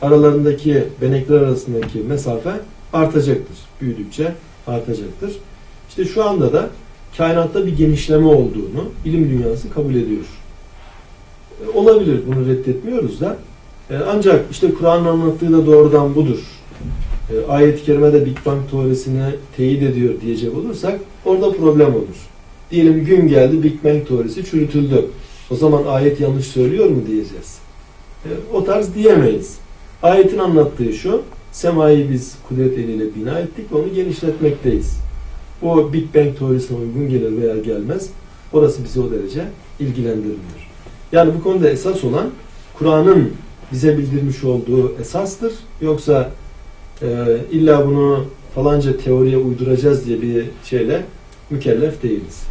aralarındaki benekler arasındaki mesafe artacaktır. Büyüdükçe artacaktır. İşte şu anda da kainatta bir genişleme olduğunu ilim dünyası kabul ediyor. E, olabilir, bunu reddetmiyoruz da. E, ancak işte Kur'an'ın anlattığı da doğrudan budur. E, ayet-i kerimede Big Bang teorisini teyit ediyor diyecek olursak orada problem olur. Diyelim gün geldi Big Bang teorisi çürütüldü. O zaman ayet yanlış söylüyor mu diyeceğiz. E, o tarz diyemeyiz. Ayetin anlattığı şu, semayı biz kudret eliyle bina ettik ve onu genişletmekteyiz. O Big Bang teorisine uygun gelir veya gelmez. Orası bizi o derece ilgilendirmiyor. Yani bu konuda esas olan Kur'an'ın bize bildirmiş olduğu esastır. Yoksa e, illa bunu falanca teoriye uyduracağız diye bir şeyle mükellef değiliz.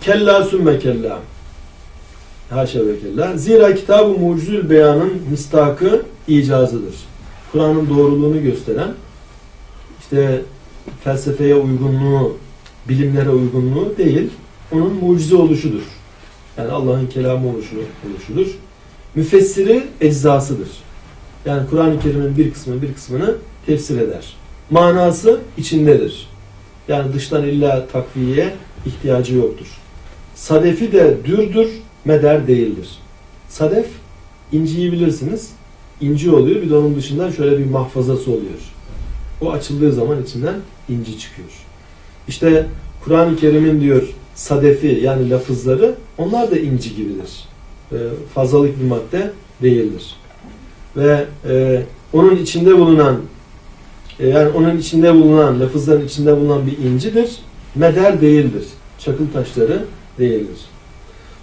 Kella sümme kella. Haşa ve kella. Zira kitab-ı mucizül beyanın mistakı icazıdır. Kur'an'ın doğruluğunu gösteren işte felsefeye uygunluğu, bilimlere uygunluğu değil, onun mucize oluşudur. Yani Allah'ın kelamı oluşu, oluşudur. Müfessiri eczasıdır. Yani Kur'an-ı Kerim'in bir kısmını bir kısmını tefsir eder. Manası içindedir. Yani dıştan illa takviye ihtiyacı yoktur. Sadefi de dürdür, meder değildir. Sadef, inciyi bilirsiniz. İnci oluyor. Bir de onun dışında şöyle bir mahfazası oluyor. O açıldığı zaman içinden inci çıkıyor. İşte Kur'an-ı Kerim'in diyor sadefi yani lafızları onlar da inci gibidir. E, fazlalık bir madde değildir. Ve e, onun içinde bulunan e, yani onun içinde bulunan lafızların içinde bulunan bir incidir. Meder değildir. Çakıl taşları değildir.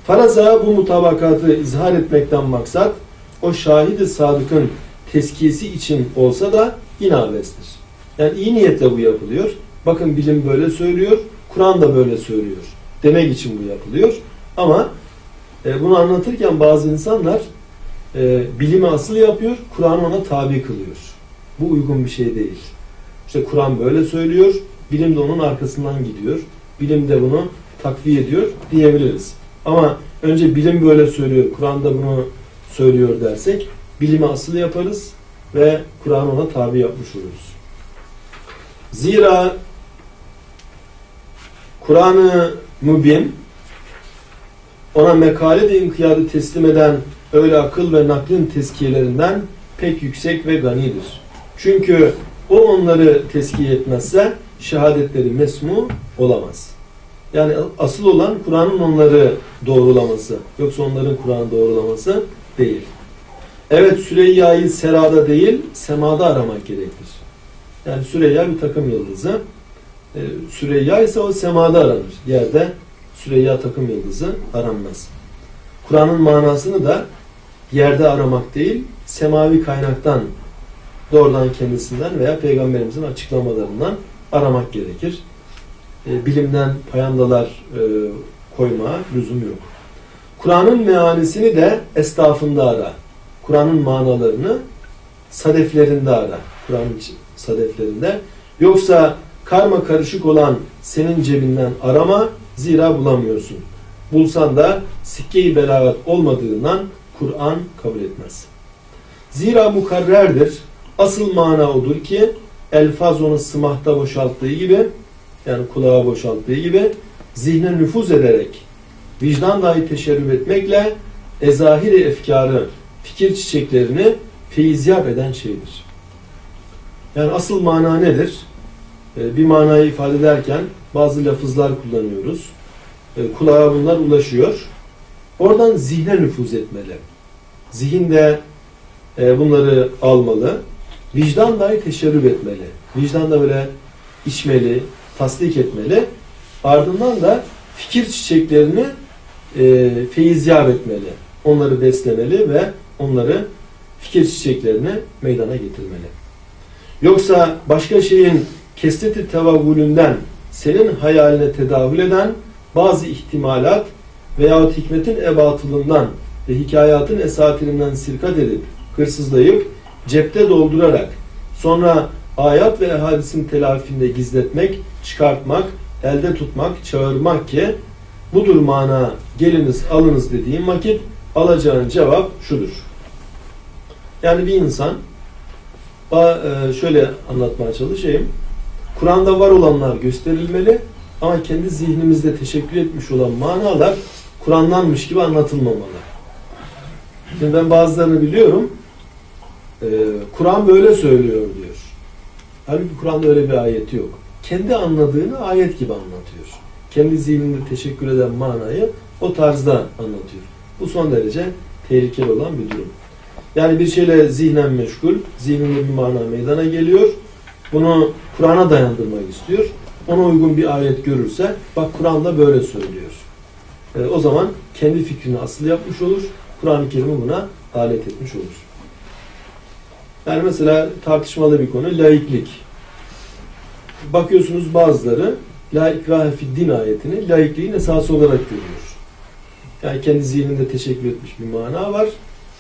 Faraza bu mutabakatı izhar etmekten maksat o şahidi sadıkın teskiyesi için olsa da yine. Yani iyi niyetle bu yapılıyor. Bakın bilim böyle söylüyor, Kur'an da böyle söylüyor. Demek için bu yapılıyor. Ama e, bunu anlatırken bazı insanlar e, bilimi asıl yapıyor, Kur'an ona tabi kılıyor. Bu uygun bir şey değil. İşte Kur'an böyle söylüyor, bilim de onun arkasından gidiyor. Bilim de bunu takviye ediyor diyebiliriz. Ama önce bilim böyle söylüyor, Kur'an da bunu söylüyor dersek bilimi asıl yaparız ve Kur'an ona tabi yapmış oluruz. Zira Kur'an-ı Mübin ona mekale de inkiyadı teslim eden öyle akıl ve naklin tezkiyelerinden pek yüksek ve ganidir. Çünkü o onları tezkiye etmezse şehadetleri mesmu olamaz. Yani asıl olan Kur'an'ın onları doğrulaması. Yoksa onların Kur'an'ı doğrulaması değil. Evet Süreyya'yı serada değil semada aramak gerekir. Yani Süreyya bir takım yıldızı. Ee, Süreyya ise o semada aranır. Yerde Süreyya takım yıldızı aranmaz. Kur'an'ın manasını da yerde aramak değil, semavi kaynaktan doğrudan kendisinden veya peygamberimizin açıklamalarından aramak gerekir. E, bilimden payandalar e, koymaya lüzum yok. Kur'an'ın meanisini de estafında ara. Kur'an'ın manalarını sadeflerinde ara. Kur'an'ın sadeflerinde. Yoksa karma karışık olan senin cebinden arama zira bulamıyorsun. Bulsan da sikke-i belagat olmadığından Kur'an kabul etmez. Zira mukarrerdir. Asıl mana odur ki elfaz onu sımahta boşalttığı gibi yani kulağa boşalttığı gibi zihne nüfuz ederek vicdan dahi teşerrüf etmekle ezahiri efkarı, fikir çiçeklerini feyiziyap eden şeydir. Yani asıl mana nedir? Ee, bir manayı ifade ederken bazı lafızlar kullanıyoruz. Ee, kulağa bunlar ulaşıyor. Oradan zihne nüfuz etmeli. Zihinde e, bunları almalı. Vicdan dahi teşerrüf etmeli. Vicdan da böyle içmeli, tasdik etmeli. Ardından da fikir çiçeklerini e, feyizyap etmeli. Onları beslemeli ve onları fikir çiçeklerini meydana getirmeli. Yoksa başka şeyin kesreti tevavvülünden senin hayaline tedavül eden bazı ihtimalat veyahut hikmetin ebatılından ve hikayatın esatirinden sirkat edip, hırsızlayıp, cepte doldurarak, sonra ayat ve hadisin telafinde gizletmek, çıkartmak, elde tutmak, çağırmak ki budur mana geliniz alınız dediğim vakit alacağın cevap şudur. Yani bir insan e, şöyle anlatmaya çalışayım. Kur'an'da var olanlar gösterilmeli ama kendi zihnimizde teşekkür etmiş olan manalar Kur'an'danmış gibi anlatılmamalı. Şimdi ben bazılarını biliyorum. Ee, Kur'an böyle söylüyor diyor. Halbuki Kur'an'da öyle bir ayeti yok. Kendi anladığını ayet gibi anlatıyor. Kendi zihninde teşekkür eden manayı o tarzda anlatıyor. Bu son derece tehlikeli olan bir durum. Yani bir şeyle zihnen meşgul, zihninde bir mana meydana geliyor. Bunu Kur'an'a dayandırmak istiyor. Ona uygun bir ayet görürse, bak Kur'an'da böyle söylüyor. E, o zaman kendi fikrini asıl yapmış olur. Kur'an-ı Kerim'i buna alet etmiş olur. Yani mesela tartışmalı bir konu laiklik. Bakıyorsunuz bazıları La ikrahe din ayetini laikliğin esası olarak görüyor. Yani kendi zihninde teşekkür etmiş bir mana var.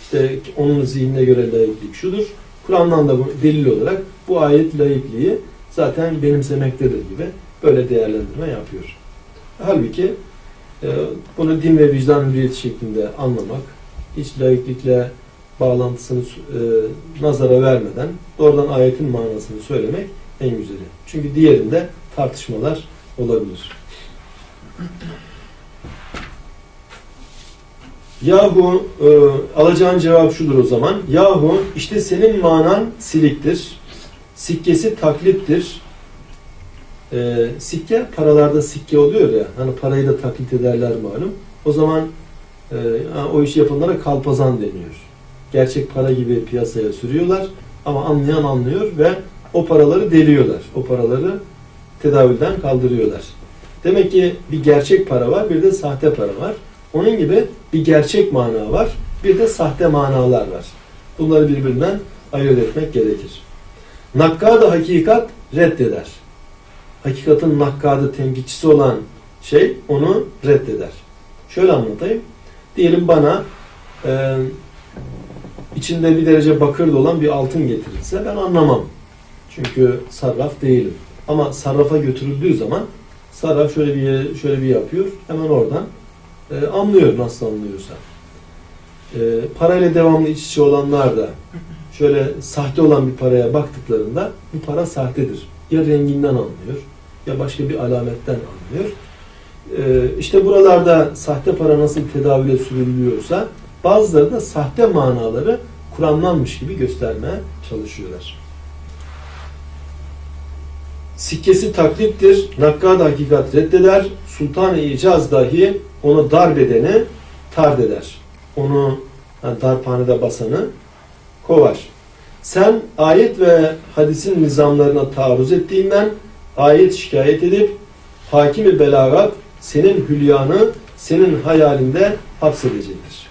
İşte onun zihnine göre laiklik şudur. Kur'an'dan da delil olarak bu ayet laikliği zaten benimsemektedir gibi böyle değerlendirme yapıyor. Halbuki e, bunu din ve vicdan hürriyeti şeklinde anlamak, hiç laiklikle bağlantısını e, nazara vermeden doğrudan ayetin manasını söylemek en güzeli. Çünkü diğerinde tartışmalar olabilir. Yahu e, alacağın cevap şudur o zaman. Yahu işte senin manan siliktir. Sikkesi taklittir. E, sikke paralarda sikke oluyor ya. Hani parayı da taklit ederler malum. O zaman e, o işi yapanlara kalpazan deniyor. Gerçek para gibi piyasaya sürüyorlar. Ama anlayan anlıyor ve o paraları deliyorlar. O paraları tedavülden kaldırıyorlar. Demek ki bir gerçek para var, bir de sahte para var. Onun gibi bir gerçek mana var, bir de sahte manalar var. Bunları birbirinden ayırt etmek gerekir. Nakkadı hakikat reddeder. Hakikatin nakkadı temkitçisi olan şey onu reddeder. Şöyle anlatayım. Diyelim bana e, içinde bir derece bakır olan bir altın getirilse ben anlamam. Çünkü sarraf değilim. Ama sarrafa götürüldüğü zaman sarraf şöyle bir şöyle bir yapıyor. Hemen oradan e, anlıyor nasıl anlıyorsa. E, parayla devamlı iç içe olanlar da şöyle sahte olan bir paraya baktıklarında bu para sahtedir. Ya renginden anlıyor ya başka bir alametten anlıyor. E, işte buralarda sahte para nasıl tedavüle sürülüyorsa bazıları da sahte manaları Kur'anlanmış gibi göstermeye çalışıyorlar. Sikkesi taklittir, nakkad hakikat reddeder, sultan-ı icaz dahi onu darbedeni tard eder. Onu yani darphanede basanı kovar. Sen ayet ve hadisin nizamlarına taarruz ettiğinden ayet şikayet edip hakimi belagat senin hülyanı senin hayalinde hapsedecektir.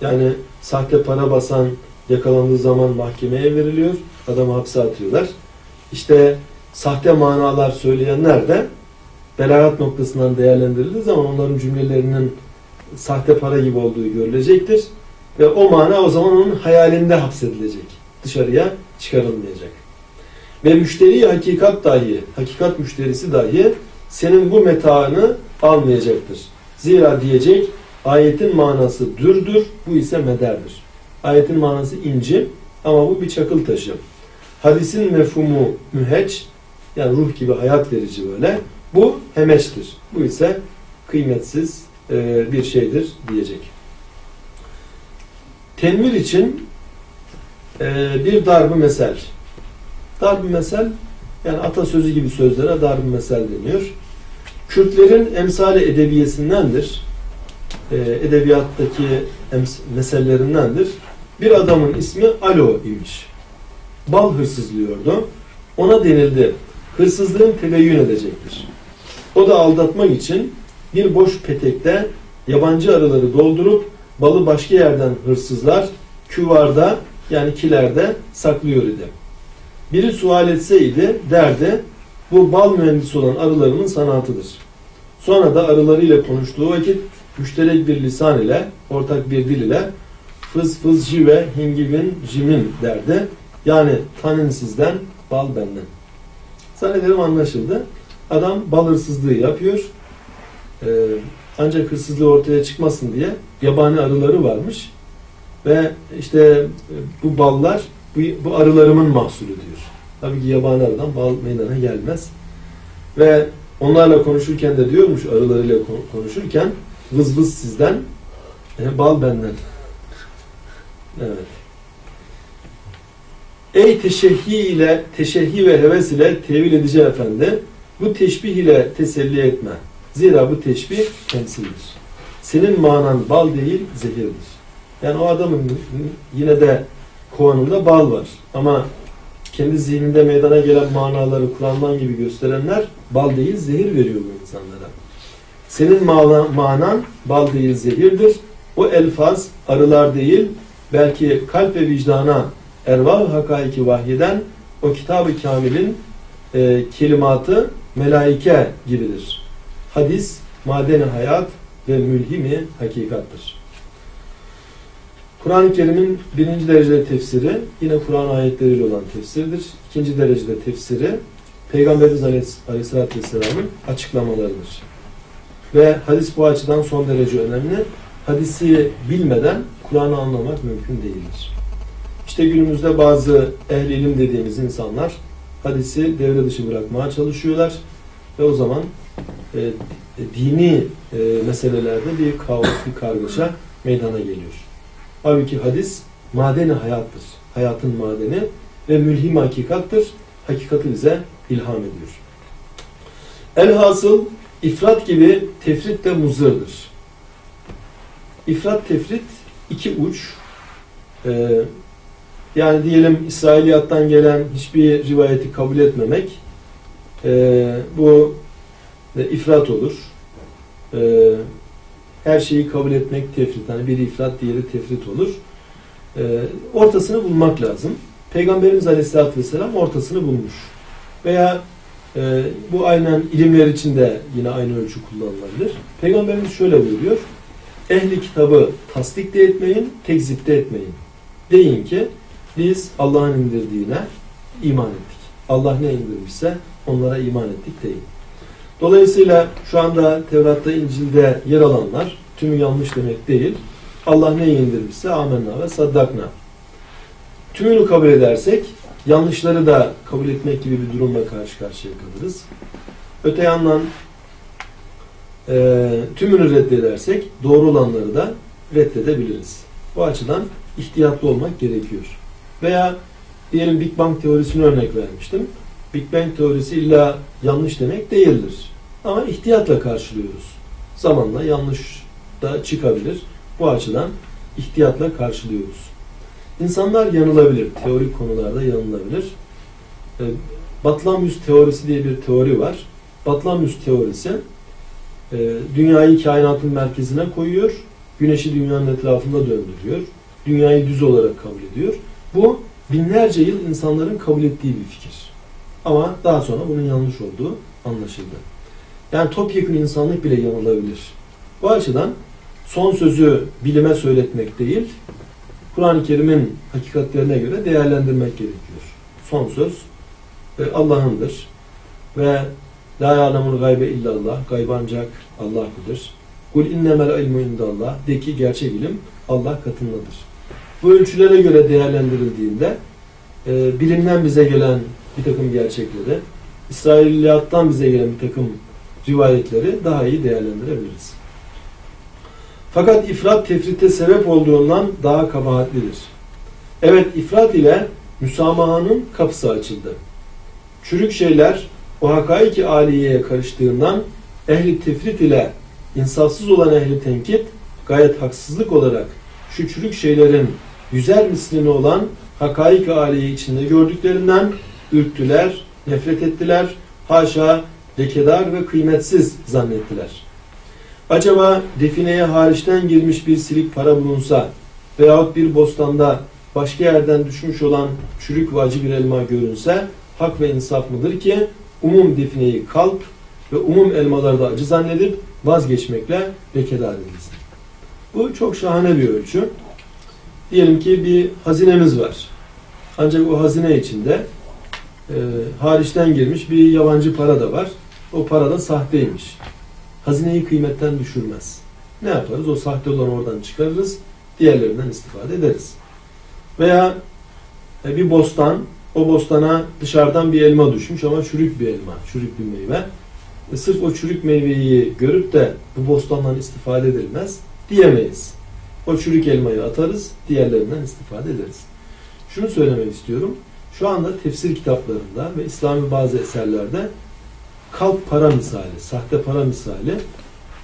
Yani sahte para basan yakalandığı zaman mahkemeye veriliyor. Adamı hapse atıyorlar. İşte sahte manalar söyleyenler de belagat noktasından değerlendirildiği zaman onların cümlelerinin sahte para gibi olduğu görülecektir. Ve o mana o zaman onun hayalinde hapsedilecek. Dışarıya çıkarılmayacak. Ve müşteri hakikat dahi, hakikat müşterisi dahi senin bu metaını almayacaktır. Zira diyecek ayetin manası dürdür, bu ise mederdir. Ayetin manası inci ama bu bir çakıl taşı. Hadisin mefhumu müheç yani ruh gibi hayat verici böyle. Bu hemeçtir. Bu ise kıymetsiz e, bir şeydir diyecek. Tenvir için e, bir darbu mesel. Darbu mesel yani atasözü gibi sözlere darbu mesel deniyor. Kürtlerin emsali edebiyesindendir. E, edebiyattaki mesellerindendir. Bir adamın ismi Alo imiş. Bal hırsızlıyordu. Ona denildi. Hırsızlığın tebeyyün edecektir. O da aldatmak için bir boş petekte yabancı arıları doldurup balı başka yerden hırsızlar küvarda yani kilerde saklıyor idi. Biri sual etseydi derdi bu bal mühendisi olan arılarımın sanatıdır. Sonra da arılarıyla konuştuğu vakit müşterek bir lisan ile, ortak bir dil ile fız fız jive hingivin jimin derdi. Yani tanın sizden, bal benden. Zannederim anlaşıldı. Adam bal hırsızlığı yapıyor. Ee, ancak hırsızlığı ortaya çıkmasın diye yabani arıları varmış. Ve işte e, bu ballar bu, bu arılarımın mahsulü diyor. Tabii ki yabani arıdan bal meydana gelmez. Ve onlarla konuşurken de diyormuş arılarıyla konuşurken vız vız sizden e, bal benden. Evet. Ey teşehhi ile, teşehhi ve heves ile tevil edici efendi, bu teşbih ile teselli etme. Zira bu teşbih temsildir. Senin manan bal değil, zehirdir. Yani o adamın yine de kovanında bal var. Ama kendi zihninde meydana gelen manaları Kur'an'dan gibi gösterenler bal değil, zehir veriyor bu insanlara. Senin manan bal değil, zehirdir. O elfaz arılar değil, belki kalp ve vicdana ervah hakaiki vahyeden o kitab-ı kamilin e, kelimatı melaike gibidir. Hadis, madeni hayat ve mülhimi hakikattır. Kur'an-ı Kerim'in birinci derecede tefsiri yine Kur'an ayetleriyle olan tefsirdir. İkinci derecede tefsiri Peygamberimiz Aleyhisselatü Vesselam'ın açıklamalarıdır. Ve hadis bu açıdan son derece önemli. Hadisi bilmeden Kur'an'ı anlamak mümkün değildir. İşte günümüzde bazı ehli ilim dediğimiz insanlar hadisi devre dışı bırakmaya çalışıyorlar. Ve o zaman e, e, dini e, meselelerde bir kaos, bir kargaşa meydana geliyor. Halbuki hadis madeni hayattır. Hayatın madeni ve mülhim hakikattır. Hakikati bize ilham ediyor. Elhasıl ifrat gibi tefrit de muzırdır. İfrat tefrit iki uç. Ee, yani diyelim İsrailiyattan gelen hiçbir rivayeti kabul etmemek e, bu e, ifrat olur. E, her şeyi kabul etmek tefrit. Hani biri ifrat, diğeri tefrit olur. E, ortasını bulmak lazım. Peygamberimiz Aleyhisselatü Vesselam ortasını bulmuş. Veya e, bu aynen ilimler için de yine aynı ölçü kullanılabilir. Peygamberimiz şöyle buyuruyor. Ehli kitabı tasdik de etmeyin, tekzip de etmeyin. Deyin ki biz Allah'ın indirdiğine iman ettik. Allah ne indirmişse onlara iman ettik deyin. Dolayısıyla şu anda Tevrat'ta, İncil'de yer alanlar tümü yanlış demek değil. Allah ne indirmişse amenna ve saddakna. Tümünü kabul edersek yanlışları da kabul etmek gibi bir durumla karşı karşıya kalırız. Öte yandan e, tümünü reddedersek doğru olanları da reddedebiliriz. Bu açıdan ihtiyatlı olmak gerekiyor. Veya diyelim Big Bang teorisini örnek vermiştim. Big Bang teorisi illa yanlış demek değildir. Ama ihtiyatla karşılıyoruz. Zamanla yanlış da çıkabilir. Bu açıdan ihtiyatla karşılıyoruz. İnsanlar yanılabilir. Teorik konularda yanılabilir. E, Batlamyus teorisi diye bir teori var. Batlamyus teorisi e, dünyayı kainatın merkezine koyuyor. Güneşi dünyanın etrafında döndürüyor. Dünyayı düz olarak kabul ediyor. Bu binlerce yıl insanların kabul ettiği bir fikir. Ama daha sonra bunun yanlış olduğu anlaşıldı. Yani topyekun insanlık bile yanılabilir. Bu açıdan son sözü bilime söyletmek değil, Kur'an-ı Kerim'in hakikatlerine göre değerlendirmek gerekiyor. Son söz e, Allah'ındır ve La ya'lemul gaybe illallah, gayb ancak Allah bilir. Kul innemel ilmu indallah, de ki gerçek ilim Allah katındadır. Bu ölçülere göre değerlendirildiğinde e, bilimden bize gelen bir takım gerçekleri, İsrailiyattan bize gelen bir takım rivayetleri daha iyi değerlendirebiliriz. Fakat ifrat tefrite sebep olduğundan daha kabahatlidir. Evet ifrat ile müsamahanın kapısı açıldı. Çürük şeyler o hakaiki aliyeye karıştığından ehli tefrit ile insafsız olan ehli tenkit gayet haksızlık olarak şu çürük şeylerin yüzer mislini olan hakaik aliye içinde gördüklerinden ürktüler, nefret ettiler, haşa lekedar ve kıymetsiz zannettiler. Acaba defineye hariçten girmiş bir silik para bulunsa veyahut bir bostanda başka yerden düşmüş olan çürük ve acı bir elma görünse hak ve insaf mıdır ki umum defineyi kalp ve umum elmaları da acı zannedip vazgeçmekle lekedar edilsin. Bu çok şahane bir ölçü. Diyelim ki bir hazinemiz var. Ancak o hazine içinde e, hariçten girmiş bir yabancı para da var. O para da sahteymiş. Hazineyi kıymetten düşürmez. Ne yaparız? O sahte olan oradan çıkarırız. Diğerlerinden istifade ederiz. Veya e, bir bostan, o bostana dışarıdan bir elma düşmüş ama çürük bir elma, çürük bir meyve. E, sırf o çürük meyveyi görüp de bu bostandan istifade edilmez diyemeyiz. O çürük elmayı atarız, diğerlerinden istifade ederiz. Şunu söylemek istiyorum. Şu anda tefsir kitaplarında ve İslami bazı eserlerde kalp para misali, sahte para misali,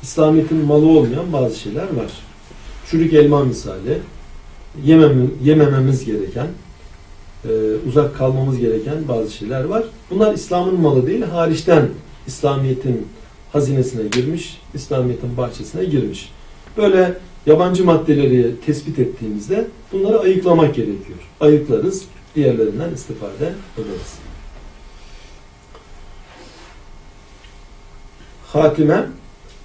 İslamiyet'in malı olmayan bazı şeyler var. Çürük elma misali, yemem, yemememiz gereken, e, uzak kalmamız gereken bazı şeyler var. Bunlar İslam'ın malı değil, hariçten İslamiyet'in hazinesine girmiş, İslamiyet'in bahçesine girmiş. Böyle yabancı maddeleri tespit ettiğimizde bunları ayıklamak gerekiyor. Ayıklarız, diğerlerinden istifade ederiz. Hatime,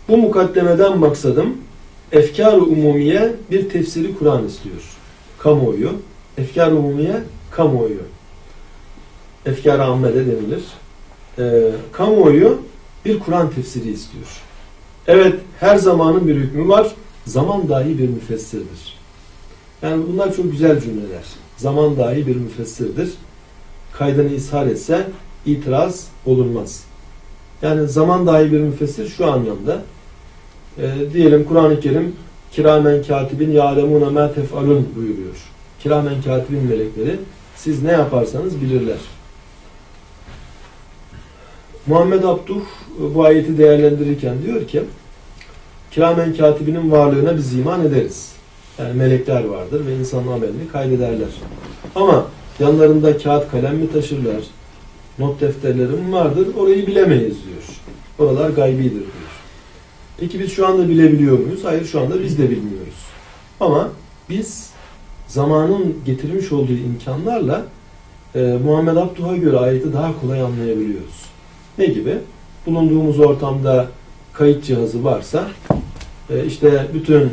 bu mukaddemeden maksadım efkar-ı umumiye bir tefsiri Kur'an istiyor. Kamuoyu, efkar-ı umumiye kamuoyu. Efkar-ı ammede denilir. Ee, kamuoyu bir Kur'an tefsiri istiyor. Evet, her zamanın bir hükmü var. Zaman dahi bir müfessirdir. Yani bunlar çok güzel cümleler. Zaman dahi bir müfessirdir. Kaydını ishar etse itiraz olunmaz. Yani zaman dahi bir müfessir şu anlamda. E, diyelim Kur'an-ı Kerim kiramen katibin ya'lemune ma tef'alun buyuruyor. Kiramen katibin melekleri siz ne yaparsanız bilirler. Muhammed Abduh bu ayeti değerlendirirken diyor ki kiramen katibinin varlığına biz iman ederiz. Yani melekler vardır ve insanın amelini kaydederler. Ama yanlarında kağıt kalem mi taşırlar? Not defterleri mi vardır? Orayı bilemeyiz diyor. Oralar gaybidir diyor. Peki biz şu anda bilebiliyor muyuz? Hayır şu anda biz de bilmiyoruz. Ama biz zamanın getirmiş olduğu imkanlarla e, Muhammed Abduh'a göre ayeti daha kolay anlayabiliyoruz. Ne gibi? Bulunduğumuz ortamda kayıt cihazı varsa e, işte bütün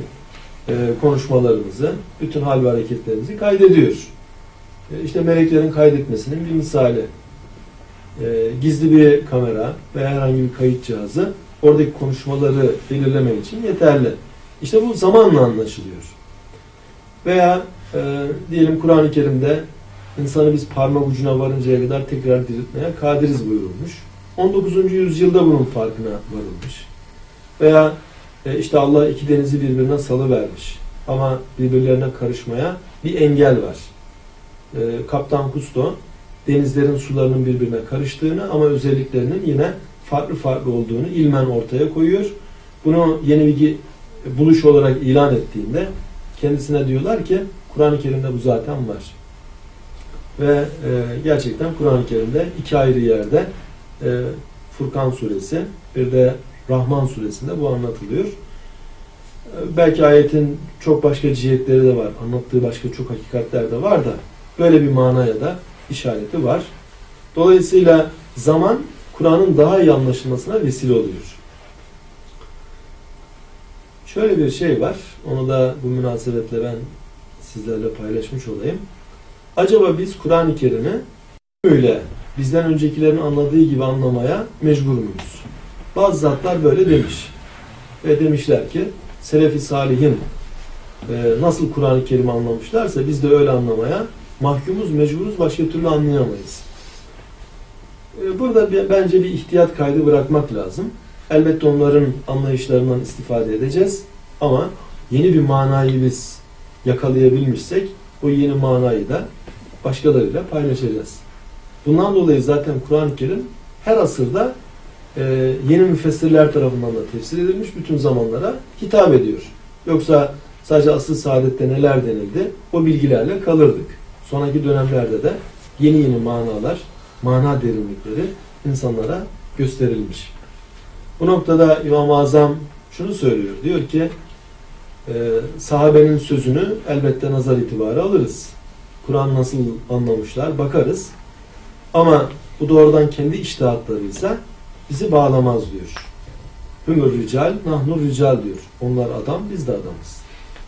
e, konuşmalarımızı, bütün hal ve hareketlerimizi kaydediyor. E, işte meleklerin kaydetmesinin bir misali. E, gizli bir kamera veya herhangi bir kayıt cihazı oradaki konuşmaları belirlemek için yeterli. İşte bu zamanla anlaşılıyor. Veya e, diyelim Kur'an-ı Kerim'de insanı biz parmak ucuna varıncaya kadar tekrar diriltmeye kadiriz buyurulmuş. 19. yüzyılda bunun farkına varılmış. Veya e, işte Allah iki denizi birbirine salı vermiş. Ama birbirlerine karışmaya bir engel var. E, Kaptan Kusto denizlerin sularının birbirine karıştığını ama özelliklerinin yine farklı farklı olduğunu ilmen ortaya koyuyor. Bunu yeni bir buluş olarak ilan ettiğinde kendisine diyorlar ki Kur'an-ı Kerim'de bu zaten var. Ve e, gerçekten Kur'an-ı Kerim'de iki ayrı yerde e, Furkan suresi bir de Rahman suresinde bu anlatılıyor. E, belki ayetin çok başka cihetleri de var. Anlattığı başka çok hakikatler de var da böyle bir manaya da işareti var. Dolayısıyla zaman Kur'an'ın daha iyi anlaşılmasına vesile oluyor. Şöyle bir şey var. Onu da bu münasebetle ben sizlerle paylaşmış olayım. Acaba biz Kur'an-ı Kerim'i böyle bizden öncekilerin anladığı gibi anlamaya mecbur muyuz? Bazı zatlar böyle demiş. Ve demişler ki Selefi Salihin e, nasıl Kur'an-ı Kerim'i anlamışlarsa biz de öyle anlamaya mahkumuz, mecburuz, başka türlü anlayamayız. E, burada bir, bence bir ihtiyat kaydı bırakmak lazım. Elbette onların anlayışlarından istifade edeceğiz ama yeni bir manayı biz yakalayabilmişsek o yeni manayı da başkalarıyla paylaşacağız. Bundan dolayı zaten Kur'an-ı Kerim her asırda e, yeni müfessirler tarafından da tefsir edilmiş bütün zamanlara hitap ediyor. Yoksa sadece asıl saadette neler denildi o bilgilerle kalırdık. Sonraki dönemlerde de yeni yeni manalar, mana derinlikleri insanlara gösterilmiş. Bu noktada İmam-ı Azam şunu söylüyor. Diyor ki e, sahabenin sözünü elbette nazar itibarı alırız. Kur'an nasıl anlamışlar bakarız. Ama bu doğrudan kendi iştihatlarıysa bizi bağlamaz diyor. Hümür rical, nahnur rical diyor. Onlar adam, biz de adamız.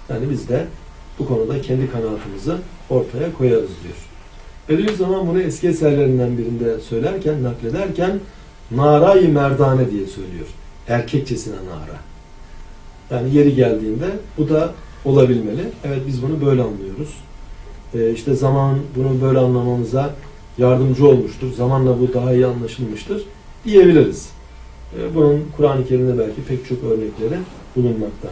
Yani biz de bu konuda kendi kanaatimizi ortaya koyarız diyor. Bediüzzaman bunu eski eserlerinden birinde söylerken, naklederken narayı merdane diye söylüyor. Erkekçesine nara. Yani yeri geldiğinde bu da olabilmeli. Evet biz bunu böyle anlıyoruz. Ee, işte zaman bunu böyle anlamamıza yardımcı olmuştur. Zamanla bu daha iyi anlaşılmıştır diyebiliriz. Ee, bunun Kur'an-ı Kerim'de belki pek çok örnekleri bulunmakta.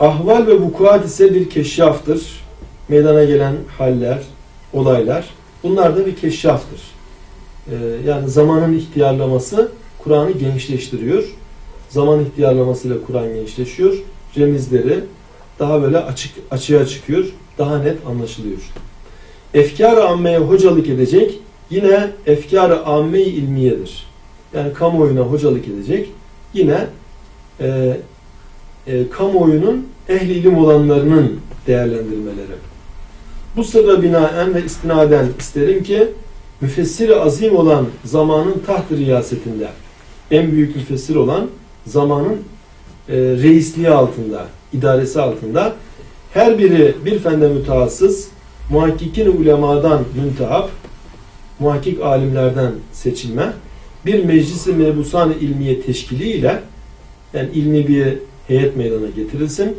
Ahval ve vukuat ise bir keşyaftır. Meydana gelen haller, olaylar. Bunlar da bir keşyaftır. Ee, yani zamanın ihtiyarlaması Kur'an'ı gençleştiriyor. Zaman ihtiyarlamasıyla Kur'an gençleşiyor. Remizleri daha böyle açık açığa çıkıyor. Daha net anlaşılıyor. Efkar-ı ammeye hocalık edecek yine efkar-ı amme-i ilmiyedir. Yani kamuoyuna hocalık edecek yine e, e, kamuoyunun ehli ilim olanlarının değerlendirmeleri. Bu sırra binaen ve istinaden isterim ki müfessir azim olan zamanın taht riyasetinde en büyük müfessir olan zamanın e, reisliği altında, idaresi altında her biri bir fende mütehassıs, muhakkikin ulemadan müntehap, muhakkik alimlerden seçilme, bir meclisi mebusan ilmiye teşkiliyle yani ilmi bir heyet meydana getirilsin.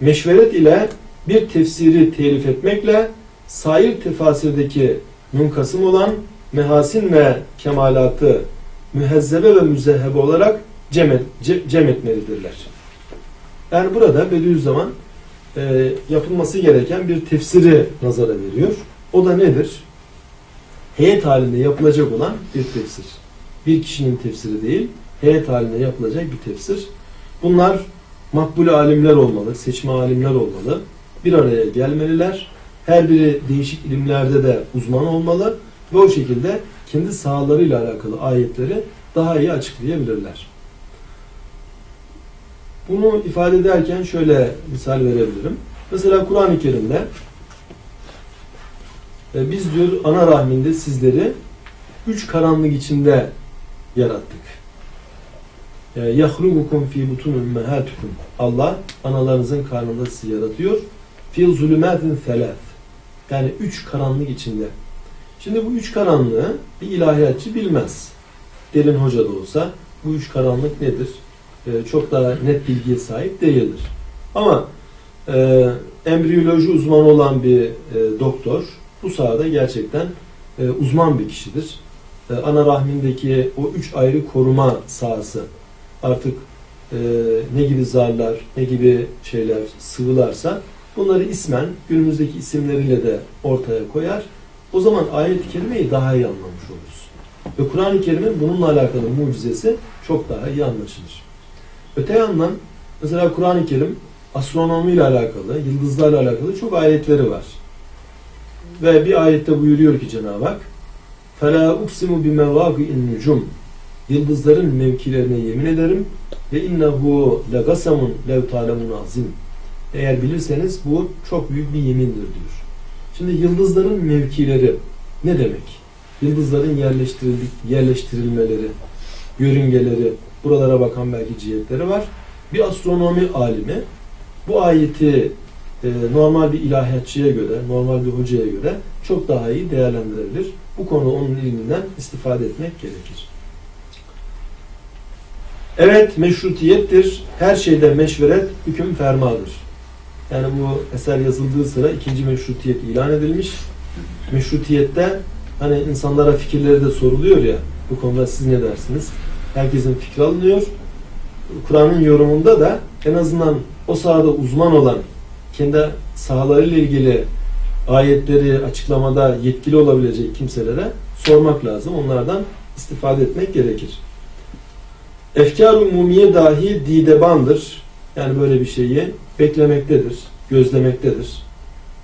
Meşveret ile bir tefsiri telif etmekle sair tefasirdeki münkasım olan mehasin ve kemalatı mühezzebe ve müzehhebe olarak cem, et, cem etmelidirler. Yani burada Bediüzzaman e, yapılması gereken bir tefsiri nazara veriyor. O da nedir? Heyet halinde yapılacak olan bir tefsir. Bir kişinin tefsiri değil, heyet halinde yapılacak bir tefsir. Bunlar makbul alimler olmalı, seçme alimler olmalı. Bir araya gelmeliler. Her biri değişik ilimlerde de uzman olmalı ve o şekilde kendi sahalarıyla alakalı ayetleri daha iyi açıklayabilirler. Bunu ifade ederken şöyle misal verebilirim. Mesela Kur'an-ı Kerim'de e, biz diyor ana rahminde sizleri üç karanlık içinde yarattık. يَخْلُقُكُمْ ف۪ي بُتُنُ اُمَّهَاتُكُمْ Allah analarınızın karnında sizi yaratıyor. فِي زُلُمَاتٍ ثَلَاثٍ Yani üç karanlık içinde. Şimdi bu üç karanlığı bir ilahiyatçı bilmez. Derin hoca da olsa bu üç karanlık nedir? Ee, çok daha net bilgiye sahip değildir. Ama e, embriyoloji uzmanı olan bir e, doktor bu sahada gerçekten e, uzman bir kişidir. E, ana rahmindeki o üç ayrı koruma sahası artık e, ne gibi zarlar, ne gibi şeyler sıvılarsa bunları ismen günümüzdeki isimleriyle de ortaya koyar. O zaman ayet-i kerimeyi daha iyi anlamış oluruz. Ve Kur'an-ı Kerim'in bununla alakalı mucizesi çok daha iyi anlaşılır. Öte yandan mesela Kur'an-ı Kerim astronomiyle alakalı, yıldızlarla alakalı çok ayetleri var. Ve bir ayette buyuruyor ki Cenab-ı Hak فَلَا اُقْسِمُ بِمَوَاقِئِ النُّجُمِ Yıldızların mevkilerine yemin ederim ve innehu legasamun lev talemun azim. Eğer bilirseniz bu çok büyük bir yemindir diyor. Şimdi yıldızların mevkileri ne demek? Yıldızların yerleştirildik, yerleştirilmeleri, yörüngeleri, buralara bakan belki cihetleri var. Bir astronomi alimi bu ayeti e, normal bir ilahiyatçıya göre, normal bir hocaya göre çok daha iyi değerlendirebilir. Bu konu onun ilminden istifade etmek gerekir. Evet meşrutiyettir. Her şeyde meşveret hüküm fermadır. Yani bu eser yazıldığı sıra ikinci meşrutiyet ilan edilmiş. Meşrutiyette hani insanlara fikirleri de soruluyor ya bu konuda siz ne dersiniz? Herkesin fikri alınıyor. Kur'an'ın yorumunda da en azından o sahada uzman olan kendi sahalarıyla ilgili ayetleri açıklamada yetkili olabilecek kimselere sormak lazım. Onlardan istifade etmek gerekir. Efkar-ı umumiye dahi didebandır. Yani böyle bir şeyi beklemektedir, gözlemektedir.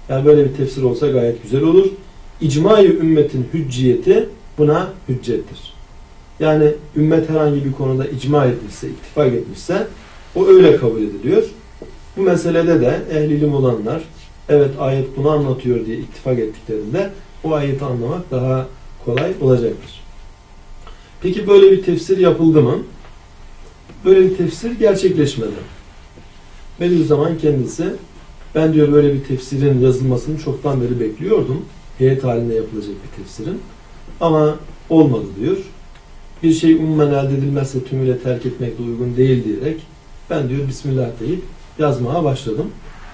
Yani böyle bir tefsir olsa gayet güzel olur. İcma-i ümmetin hücciyeti buna hüccettir. Yani ümmet herhangi bir konuda icma etmişse, ittifak etmişse o öyle kabul ediliyor. Bu meselede de ehli ilim olanlar evet ayet bunu anlatıyor diye ittifak ettiklerinde o ayeti anlamak daha kolay olacaktır. Peki böyle bir tefsir yapıldı mı? Böyle bir tefsir gerçekleşmedi. Bediüzzaman kendisi ben diyor böyle bir tefsirin yazılmasını çoktan beri bekliyordum. Heyet halinde yapılacak bir tefsirin. Ama olmadı diyor. Bir şey ummen elde edilmezse tümüyle terk etmek de uygun değil diyerek ben diyor Bismillah deyip yazmaya başladım.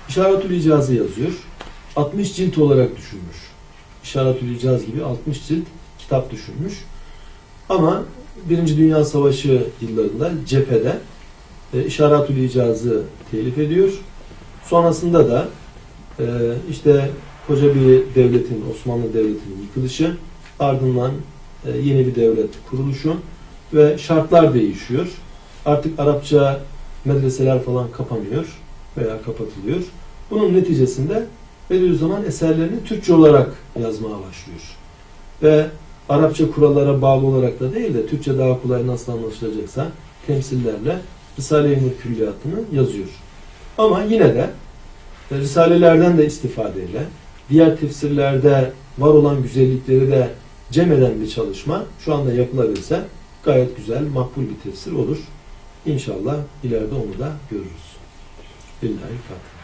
İşaretül İcaz'ı yazıyor. 60 cilt olarak düşünmüş. İşaretül İcaz gibi 60 cilt kitap düşünmüş. Ama Birinci Dünya Savaşı yıllarında cephede e, İşaretül İcaz'ı telif ediyor. Sonrasında da e, işte koca bir devletin, Osmanlı Devleti'nin yıkılışı, ardından e, yeni bir devlet kuruluşu ve şartlar değişiyor. Artık Arapça medreseler falan kapanıyor veya kapatılıyor. Bunun neticesinde Bediüzzaman eserlerini Türkçe olarak yazmaya başlıyor. Ve Arapça kurallara bağlı olarak da değil de Türkçe daha kolay nasıl anlaşılacaksa temsillerle Risale-i Nur külliyatını yazıyor. Ama yine de e, Risalelerden de istifadeyle diğer tefsirlerde var olan güzellikleri de cem eden bir çalışma şu anda yapılabilirse gayet güzel, makbul bir tefsir olur. İnşallah ileride onu da görürüz. Billahi Fatiha.